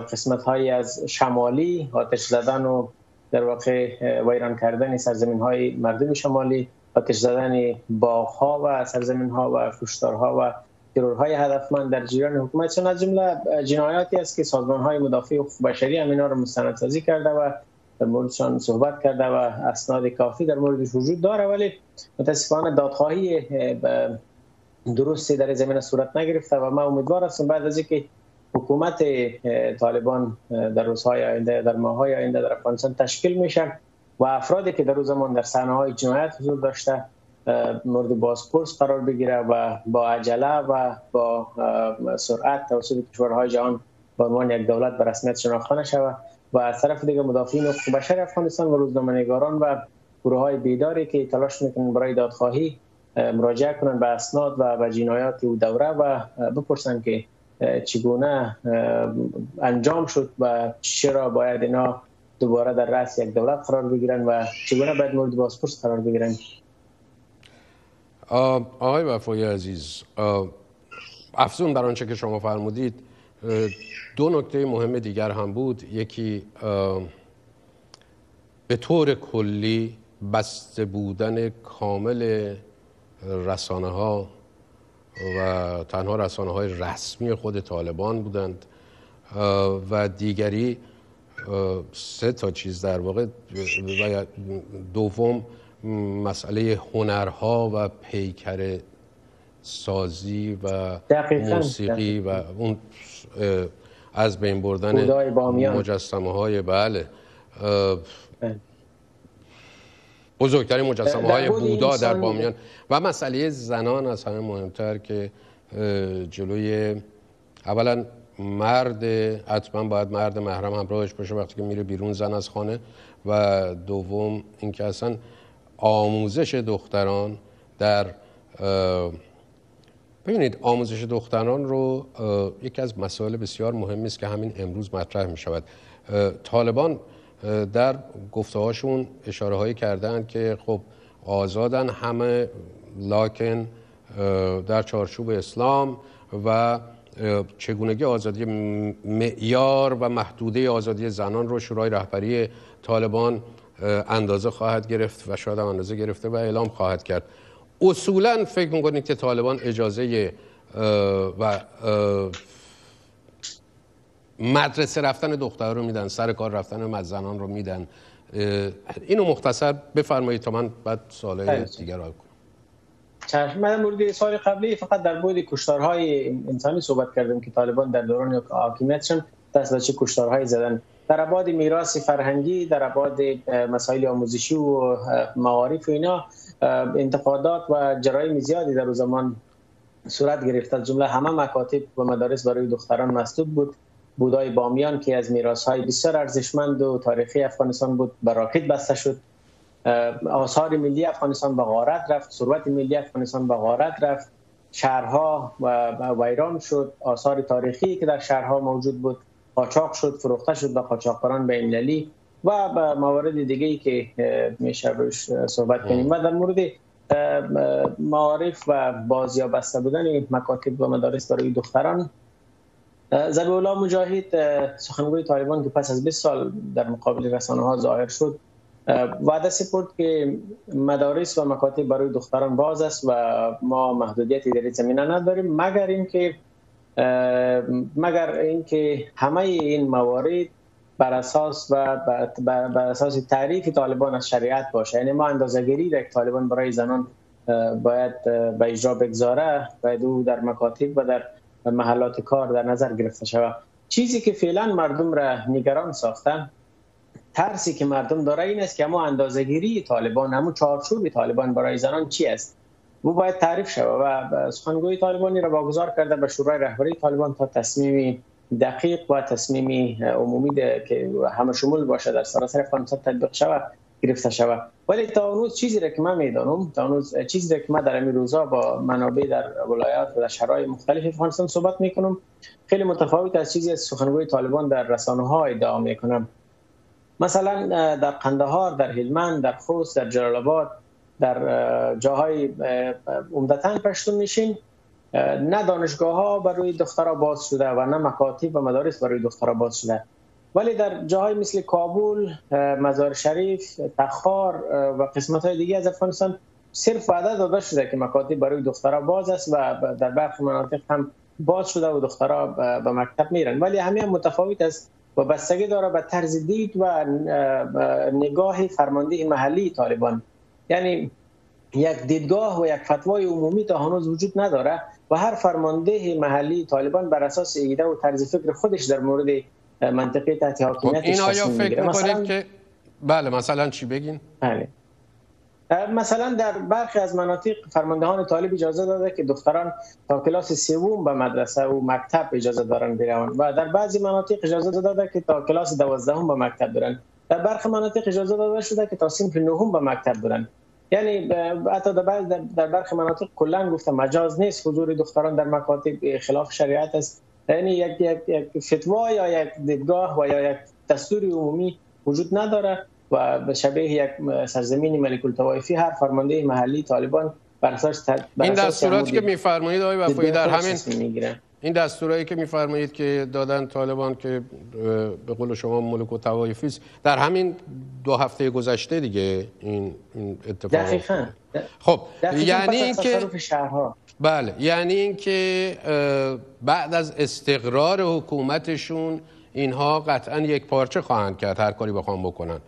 قسمت های از شمالی آتش زدن و در واقع ویران کردن سرزمین های مردم شمالی آتش زدن باغ ها و سرزمین ها و کشتارها و ترورهای هدفمند در جریان حکومت. چون از جمله جنایاتی است که سازمان های مدافع حقوق بشری هم اینا رو مستندسازی کرده و در موردشان صحبت کرده و اسناد کافی در موردش وجود داره ولی متاسفانه دادخواهی درستی در زمین صورت نگرفته و ما امیدوار هستم بعد از اینکه حکومت طالبان در روزهای آینده در ماههای آینده در افغانستان تشکیل میشن و افرادی که در روز زمان در صحنه های جنایت حضور داشته مورد بازپرس قرار بگیره و با عجله و با سرعت توسط کشورهای جهان به عنوان یک دولت به رسمیت شناخته نشود و از طرف دیگه مدافعین حقوق بشر افغانستان و روزنامه‌نگاران و گروه های بیداری که تلاش می‌کنن برای دادخواهی مراجعه کنن به اسناد و به جنایات او دوره و بپرسن که چگونه انجام شد و چرا باید اینا دوباره در رأس یک دولت قرار بگیرن و چگونه باید مورد بازپرس قرار بگیرن. آقای وفای عزیز افزون بر آنچه که شما فرمودید. دو نکته مهم دیگر هم بود. یکی به طور کلی بسته بودن کامل رسانه ها و تنها رسانه های رسمی خود طالبان بودند. و دیگری سه تا چیز در واقع و دوم مسئله هنرها و پیکر سازی و موسیقی و اون از بین بردن مجسمه های بله. بزرگترین مجسمه های بودا در بامیان و مسئله زنان از همه مهمتر که جلوی اولا مرد حتما باید مرد محرم همراهش باشه وقتی که میره بیرون زن از خانه. و دوم اینکه اصلا آموزش دختران در ببینید آموزش دختران رو یکی از مسائل بسیار مهمی است که همین امروز مطرح می شود طالبان در گفته هاشون اشاره هایی کردن که خب آزادن همه لاکن در چارچوب اسلام و چگونگی آزادی معیار و محدوده آزادی زنان رو شورای رهبری طالبان اندازه خواهد گرفت و شاید هم اندازه گرفته و اعلام خواهد کرد. اصولا فکر می‌کنید که طالبان اجازه و مدرسه رفتن دختر رو میدن سر کار رفتن زنان رو میدن. اینو مختصر بفرمایید تا من بعد سوالای دیگر رو کنم. چشم من مورد سال قبلی فقط در مورد کشتارهای انسانی صحبت کردیم که طالبان در دوران حاکمیتشون دست به چه کشتارهایی زدن. در ابعاد میراث فرهنگی در ابعاد مسائل آموزشی و معارف و اینا انتقادات و جرایم زیادی در زمان صورت گرفت. از جمله همه مکاتب و مدارس برای دختران مسدود بود. بودای بامیان که از میراث های بسیار ارزشمند و تاریخی افغانستان بود به راکت بسته شد. آثار ملی افغانستان به غارت رفت ثروت ملی افغانستان به غارت رفت. شهرها و ویران شد. آثار تاریخی که در شهرها موجود بود. قاچاق شد فروخته شد به قاچاقبران به المللی و به موارد دیگه که میشه صحبت کنیم. و در مورد معارف و بازیا بسته بودن مکاتب و مدارس برای دختران زبی مجاهد سخنگوی طالبان که پس از 20 سال در مقابل رسانه ها ظاهر شد وعده سپرد که مدارس و مکاتب برای دختران باز است و ما محدودیتی در زمینه نداریم مگر اینکه مگر اینکه همه این موارد بر اساس و بر اساس تعریف طالبان از شریعت باشه. یعنی ما اندازه‌گیری در طالبان برای زنان باید به اجرا بگذاره باید او در مکاتب و در محلات کار در نظر گرفته شود. چیزی که فعلا مردم را نگران ساختن ترسی که مردم داره این است که اما اندازه‌گیری طالبان همون چارچوب طالبان برای زنان چی است؟ او باید تعریف شود و سخنگوی طالبانی را واگذار کرده به شورای رهبری طالبان تا تصمیم دقیق و تصمیم عمومی که همه شمول باشه در سراسر افغانستان تطبیق شود گرفته شود. ولی تا اون چیزی را که من می‌دانم تا اون چیزی را که من در این روزا با منابع در ولایات و در شهرهای مختلف افغانستان صحبت می‌کنم خیلی متفاوت از چیزی از سخنگوی طالبان در رسانه ها ادعا می‌کنم مثلا در قندهار در هلمند در خوست در جلال آباد در جاهای عمدتا پشتون میشین. نه دانشگاه ها برای دخترها باز شده و نه مکاتب و مدارس برای دخترها باز شده. ولی در جاهای مثل کابل مزار شریف تخار و قسمت های دیگه از افغانستان صرف وعده داده شده که مکاتب برای دخترها باز است و در برخی مناطق هم باز شده و دخترها به مکتب میرن. ولی همه هم متفاوت است. و بستگی داره به طرز دید و نگاه فرمانده محلی طالبان یعنی یک دیدگاه و یک فتوای عمومی تا هنوز وجود نداره و هر فرمانده محلی طالبان بر اساس ایده و طرز فکر خودش در مورد منطقه تحت حاکمیتش خب، این آیا فکر مثلا... که بله مثلا چی بگین؟ بله. مثلا در برخی از مناطق فرماندهان طالب اجازه داده که دختران تا کلاس سوم به مدرسه و مکتب اجازه دارن بروند و در بعضی مناطق اجازه داده که تا کلاس دوازدهم به مکتب برن. در برخی مناطق اجازه داده شده که تا صنف نهم به مکتب برن. یعنی حتی در در برخی مناطق کلا گفتم مجاز نیست حضور دختران در مکاتب خلاف شریعت است. یعنی یک یک یک فتوا یا یک دیدگاه و یا یک دستور عمومی وجود نداره و به شبیه یک سرزمین ملک الطوایفی هر فرمانده محلی طالبان بر اساس این دستوراتی که میفرمایید آقای وفایی در همین این دستورایی که میفرمایید که دادن طالبان که به قول شما ملک و توایفی در همین دو هفته گذشته دیگه این اتفاق دقیقاً. خب یعنی اینکه بله یعنی اینکه بعد از استقرار حکومتشون اینها قطعا یک پارچه خواهند کرد هر کاری بخوام بکنن.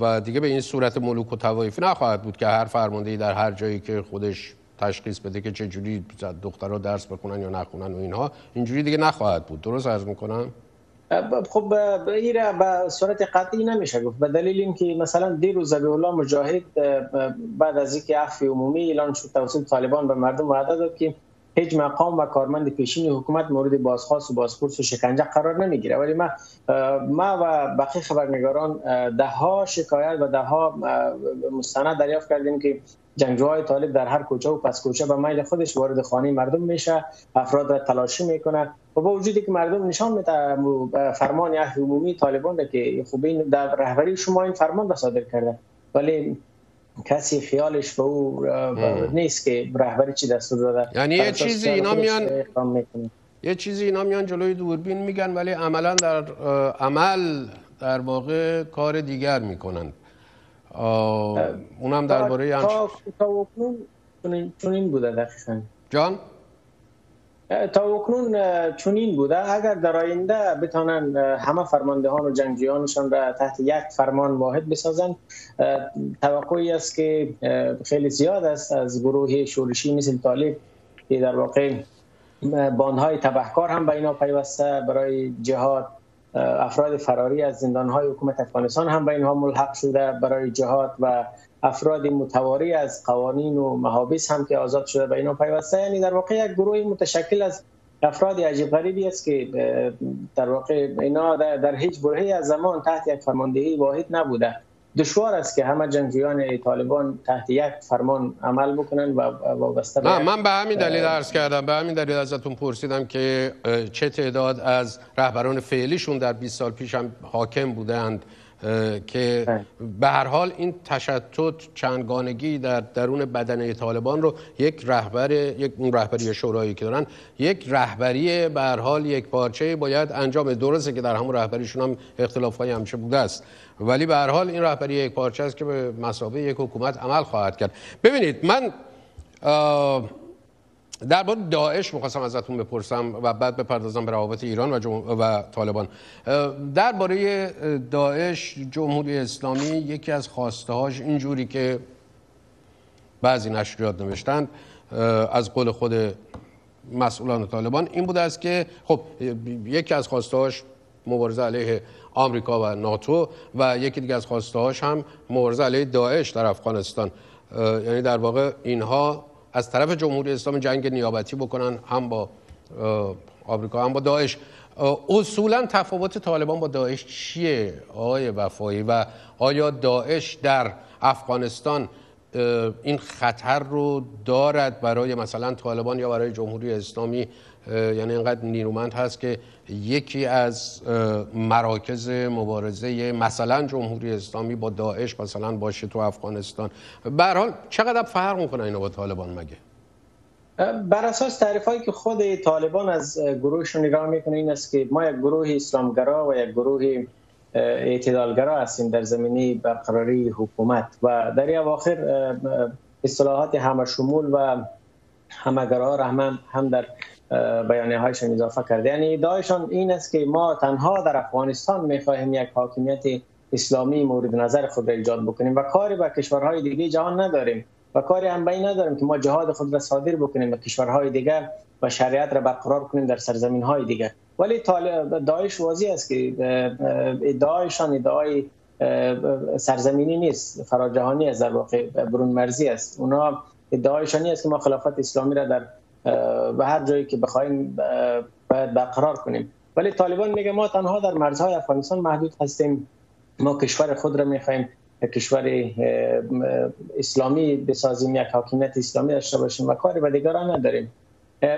و دیگه به این صورت ملوک و توایفی نخواهد بود که هر فرماندهی در هر جایی که خودش تشخیص بده که چه جوری دخترها درس بخونن یا نخونن و اینها. اینجوری دیگه نخواهد بود. درست عرض می‌کنم؟ خب این به صورت قطعی نمیشه گفت. به دلیل اینکه مثلا دیروز الله مجاهد بعد از اینکه عفو عمومی اعلان شد توسط طالبان به مردم وعده داد که هیچ مقام و کارمند پیشین حکومت مورد بازخواست و بازپرس و شکنجه قرار نمی‌گیره. ولی ما ما و بقیه خبرنگاران ده ها شکایت و ده ها مستند دریافت کردیم که جنگجوهای طالب در هر کوچه و پس کوچه به میل خودش وارد خانه مردم میشه افراد را تلاشی می‌کنه و با وجودی که مردم نشان میده فرمان عمومی طالبان که خوب این در رهبری شما این فرمان را صادر کرده ولی کسی خیالش به او نیست که رهبری چی دستور داده. یعنی یه چیزی اینا میان یه چیزی اینا میان جلوی دوربین میگن ولی عملا در عمل در واقع کار دیگر می‌کنن. اونم درباره تا, چون این بوده دقیقا. جان؟ تا اکنون چنین بوده. اگر در آینده بتانن همه فرماندهان و جنگجویانشان را تحت یک فرمان واحد بسازن توقعی است که خیلی زیاد است از گروه شورشی مثل طالب که در واقع باندهای تبهکار هم به اینا پیوسته برای جهاد. افراد فراری از زندانهای حکومت افغانستان هم به اینها ملحق شده برای جهاد و افراد متواری از قوانین و محابس هم که آزاد شده به اینا پیوسته. یعنی در واقع یک گروه متشکل از افراد عجیب غریبی است که در واقع اینا در هیچ برهی از زمان تحت یک فرماندهی واحد نبوده. دشوار است که همه جنگجویان طالبان تحت یک فرمان عمل بکنن و وابسته نه من به همین دلیل عرض کردم به همین دلیل ازتون پرسیدم که چه تعداد از رهبران فعلیشون در 20 سال پیش هم حاکم بودند که به هر حال این تشتت چندگانگی در درون بدنه طالبان رو یک رهبر یک اون رهبری شورایی که دارن یک رهبری به هر حال یک پارچه باید انجام درسته که در همون رهبریشون هم اختلاف های همیشه بوده است. ولی به هر حال این رهبری یک پارچه است که به مسابقه یک حکومت عمل خواهد کرد. ببینید من درباره داعش می‌خواستم ازتون بپرسم و بعد بپردازم به روابط ایران و, و طالبان. درباره داعش جمهوری اسلامی یکی از خواسته هاش اینجوری که بعضی نشریات نوشتند از قول خود مسئولان طالبان این بوده است که خب یکی از خواسته هاش مبارزه علیه آمریکا و ناتو و یکی دیگه از خواسته هاش هم مبارزه علیه داعش در افغانستان. یعنی در واقع اینها از طرف جمهوری اسلامی جنگ نیابتی بکنن هم با آمریکا هم با داعش. اصولا تفاوت طالبان با داعش چیه؟ آقای وفایی و آیا داعش در افغانستان این خطر رو دارد برای مثلا طالبان یا برای جمهوری اسلامی یعنی اینقدر نیرومند هست که یکی از مراکز مبارزه مثلا جمهوری اسلامی با داعش مثلا باشه تو افغانستان. به حال چقدر فرق می‌کنه اینا با طالبان مگه؟ بر اساس تعریف هایی که خود طالبان از گروهشون ایران می‌کنه این است که ما یک گروه اسلامگرا و یک گروه اعتدالگرا هستیم در زمینه برقراری حکومت و در این اواخر اصطلاحات همه شمول و همگرا را هم, هم در بیانیه هایشان اضافه کرده. یعنی ادعایشان این است که ما تنها در افغانستان می‌خواهیم یک حاکمیت اسلامی مورد نظر خود را ایجاد بکنیم و کاری به کشورهای دیگه جهان نداریم و کاری هم به نداریم که ما جهاد خود را صادر بکنیم به کشورهای دیگر و شریعت را برقرار کنیم در سرزمین های دیگر. ولی داعش واضح است که ادعایشان ادعای سرزمینی نیست فراجهانی است در واقع برون مرزی است. اونا ادعایشان است که ما خلافت اسلامی را در به هر جایی که بخوایم باید برقرار کنیم. ولی طالبان میگه ما تنها در مرزهای افغانستان محدود هستیم. ما کشور خود را می‌خوایم کشور اسلامی بسازیم یک حاکمیت اسلامی داشته باشیم و کاری به دیگران نداریم.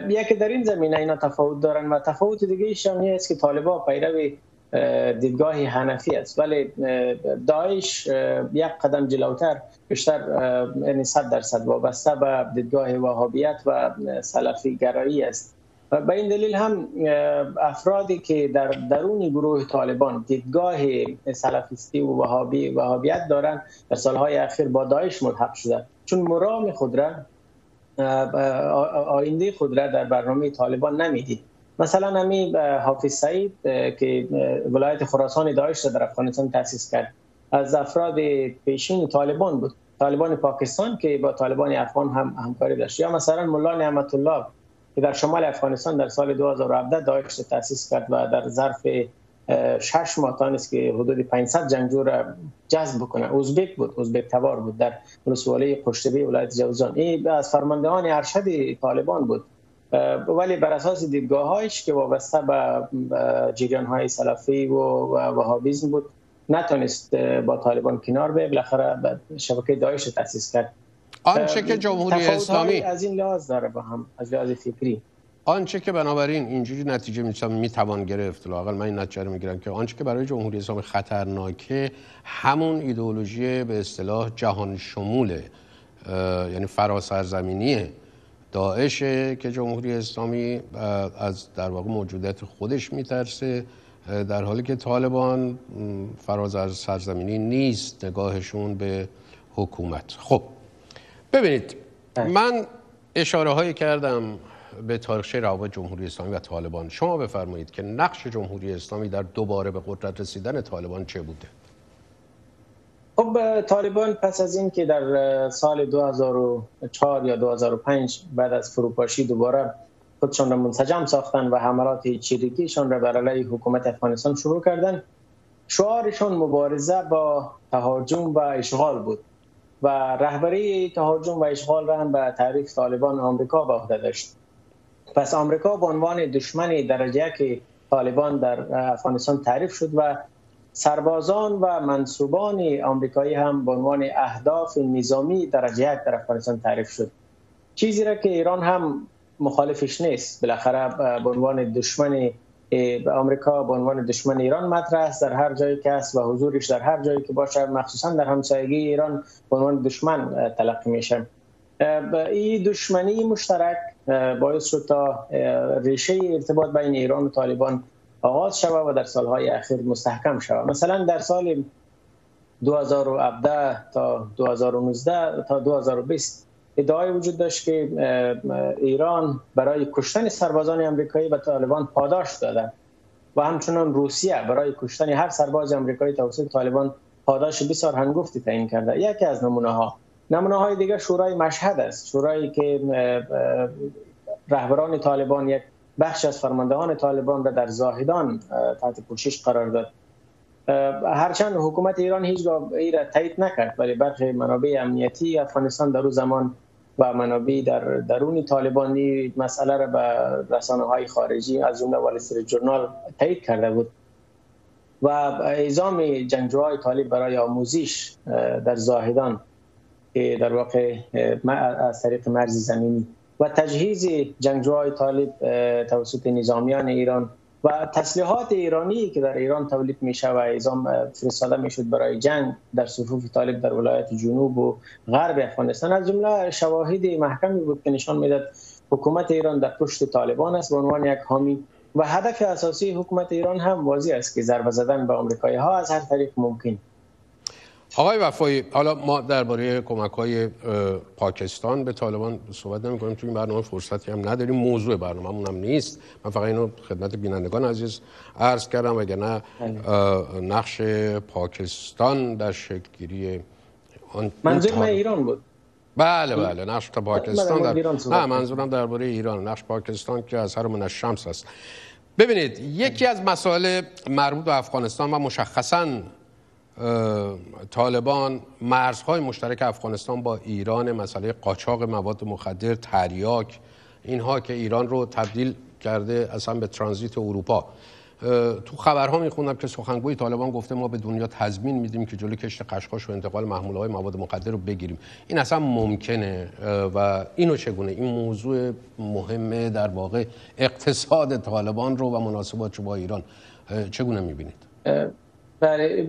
یکی در این زمینه اینا تفاوت دارن و تفاوت دیگه ایشان است که طالبا پیرو دیدگاه حنفی است. ولی داعش یک قدم جلوتر بیشتر یعنی 100 درصد وابسته به دیدگاه وهابیت و سلفی گرایی است. و به این دلیل هم افرادی که در درون گروه طالبان دیدگاه سلفیستی و وهابی وهابیت دارند در سالهای اخیر با داعش ملحق شده. چون مرام خود را آینده خود را در برنامه طالبان نمی‌دید. مثلا همی حافظ سعید که ولایت خراسان داعش را در افغانستان تاسیس کرد. از افراد پیشین طالبان بود. طالبان پاکستان که با طالبان افغان هم همکاری داشت. یا مثلا مولا نعمت الله که در شمال افغانستان در سال 2017 داعش تاسیس کرد و در ظرف شش ماه است که حدود 500 جنگجو را جذب بکنه. ازبک بود ازبک تبار بود در ولسوالی قشتبه ولایت جوزجان. این از فرماندهان ارشد طالبان بود. ولی بر اساس دیدگاهایش که وابسته به جریان های سلفی و وهابیزم بود نتونست با طالبان کنار به بالاخره شبکه داعش تاسیس کرد. آنچه که جمهوری اسلامی از این لحاظ داره با هم از لحاظ فکری. آنچه که بنابراین اینجوری نتیجه می‌توان گرفت. لاقل من این نتیجه رو می‌گیرم که آنچه که برای جمهوری اسلامی خطرناکه همون ایدئولوژی به اصطلاح جهان شموله. یعنی فراسرزمینیه. داعشه که جمهوری اسلامی از در واقع موجودیت خودش میترسه در حالی که طالبان فراز از سرزمینی نیست نگاهشون به حکومت. خب ببینید من اشاره هایی کردم به تاریخچه روابط جمهوری اسلامی و طالبان. شما بفرمایید که نقش جمهوری اسلامی در دوباره به قدرت رسیدن طالبان چه بوده؟ خب طالبان پس از این که در سال 2004 یا 2005 بعد از فروپاشی دوباره خودشان را منسجم ساختن و حملات چریکیشان را بر علیه حکومت افغانستان شروع کردن شعارشان مبارزه با تهاجم و اشغال بود و رهبری تهاجم و اشغال را هم به تعریف طالبان آمریکا به عهده داشت. پس آمریکا به عنوان دشمن درجه که طالبان در افغانستان تعریف شد و سربازان و منصوبان آمریکایی هم به عنوان اهداف نظامی درجه یک در افغانستان تعریف شد. چیزی را که ایران هم مخالفش نیست بالاخره به عنوان دشمن آمریکا به عنوان دشمن ایران مطرح است. در هر جایی که است و حضورش در هر جایی که باشه مخصوصا در همسایگی ایران به عنوان دشمن تلقی میشه این دشمنی مشترک باعث شد تا ریشه ارتباط بین ایران و طالبان آغاز شود و در سالهای اخیر مستحکم شود. مثلا در سال 2017 تا 2019 تا 2020 ادعای وجود داشت که ایران برای کشتن سربازان امریکایی و طالبان پاداش داده. و همچنان روسیه برای کشتن هر سرباز امریکایی توسط طالبان پاداش بسیار هنگفتی تعیین کرده. یکی از نمونه ها نمونه های دیگر شورای مشهد است. شورایی که رهبران طالبان یک بخش از فرماندهان طالبان را در زاهدان تحت پوشش قرار داد. هرچند حکومت ایران هیچ ای را تایید نکرد ولی برخی منابع امنیتی افغانستان در روز زمان و منابع در درون طالبانی مسئله را به رسانه های خارجی از جمله وال جورنال تایید کرده بود. و اعزام جنگجوهای طالب برای آموزش در زاهدان که در واقع از طریق مرز زمینی و تجهیز جنگجوهای طالب توسط نظامیان ایران و تسلیحات ایرانی که در ایران تولید میشه و ایزام فرستاده می‌شد برای جنگ در صفوف طالب در ولایت جنوب و غرب افغانستان. از جمله شواهد محکمی بود که نشان می‌داد حکومت ایران در پشت طالبان است. به عنوان یک حامی و هدف اساسی حکومت ایران هم واضح است که ضربه زدن به آمریکایی ها از هر طریق ممکن آقای وفایی حالا ما درباره کمک های پاکستان به طالبان صحبت نمی کنیم توی این برنامه فرصتی هم نداریم. موضوع برنامه هم نیست. من فقط اینو خدمت بینندگان عزیز عرض کردم وگرنه نقش پاکستان در شکلگیری منظور من ایران بود. بله بله. نقش پاکستان در نه منظورم درباره ایران. نقش پاکستان که از هر من الشمس است. ببینید یکی از مسائل مربوط به افغانستان و مشخصا طالبان مرزهای مشترک افغانستان با ایران مسئله قاچاق مواد مخدر تریاک اینها که ایران رو تبدیل کرده اصلا به ترانزیت اروپا. تو خبرها میخوندم که سخنگوی طالبان گفته ما به دنیا تضمین میدیم که جلوی کشت قشقاش و انتقال محموله های مواد مخدر رو بگیریم. این اصلا ممکنه و اینو چگونه؟ این موضوع مهمه در واقع اقتصاد طالبان رو و مناسبات با ایران چگونه می‌بینید؟ بله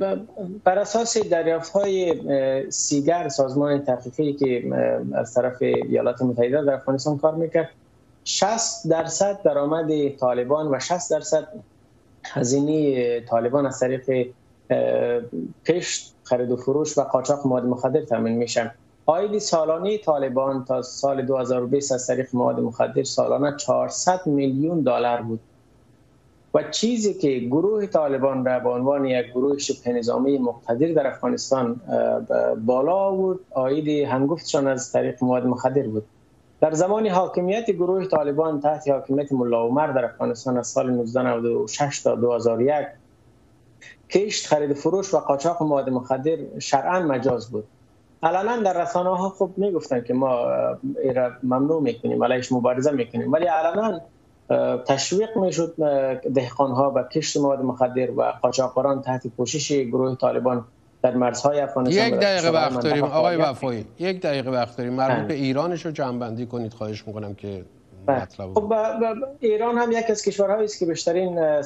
بر اساس دریافت های سیگر سازمان تحقیقی که از طرف ایالات متحده در افغانستان کار می‌کرد 60 درصد درآمد طالبان و 60 درصد هزینه طالبان از طریق کشت خرید و فروش و قاچاق مواد مخدر تامین میشن. آید سالانه طالبان تا سال 2020 از طریق مواد مخدر سالانه 400 میلیون دلار بود. و چیزی که گروه طالبان را به عنوان یک گروه شبه نظامی مقتدر در افغانستان بالا آورد آید هنگفتشان از طریق مواد مخدر بود. در زمان حاکمیت گروه طالبان تحت حاکمیت ملا عمر در افغانستان از سال 1996 تا 2001 کشت خرید فروش و قاچاق مواد مخدر شرعا مجاز بود. علنا در رسانه ها خوب می‌گفتن که ما ایرا ممنوع می‌کنیم علیش مبارزه می‌کنیم. ولی علنا تشویق می‌شد دهقان ها به کشت مواد مخدر و قاچاقبران تحت پوشش گروه طالبان در مرزهای افغانستان یک دقیقه وقت داریم. آقای وفایی یک دقیقه وقت داریم. مربوط به ایرانش رو جنبندی کنید. خواهش می‌کنم که مطلب خب ایران هم یک از کشورهایی است که بیشترین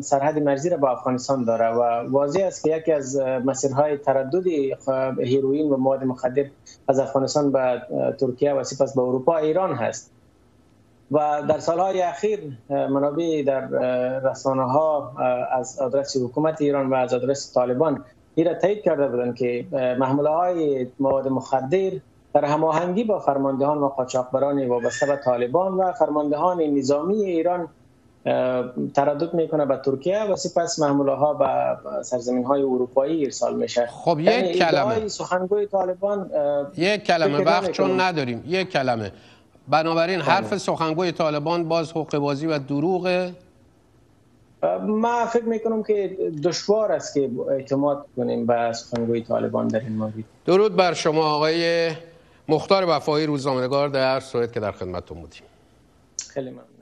سرحد مرزی را با افغانستان داره و واضح است که یکی از مسیرهای تردد هیروئین و مواد مخدر از افغانستان به ترکیه و سپس به اروپا ایران هست. و در سالهای اخیر منابع در رسانه ها از آدرس حکومت ایران و از آدرس طالبان این تایید کرده بودند که محموله های مواد مخدر در هماهنگی با فرماندهان و قاچاقبران وابسته به طالبان و فرماندهان نظامی ایران تردد می‌کنه به ترکیه و سپس محموله ها به سرزمین های اروپایی ارسال میشه. خب یک یعنی کلمه. سخنگوی طالبان یک کلمه وقت چون نداریم. یک کلمه. بنابراین حرف بله. سخنگوی طالبان باز حقوق بازی و دروغه. ما فکر می‌کنم که دشوار است که اعتماد کنیم به سخنگوی طالبان در این مورد درود بر شما آقای مختار وفایی روزنامه‌نگار در سوئد که در خدمتتون بودیم. خیلی ممنون.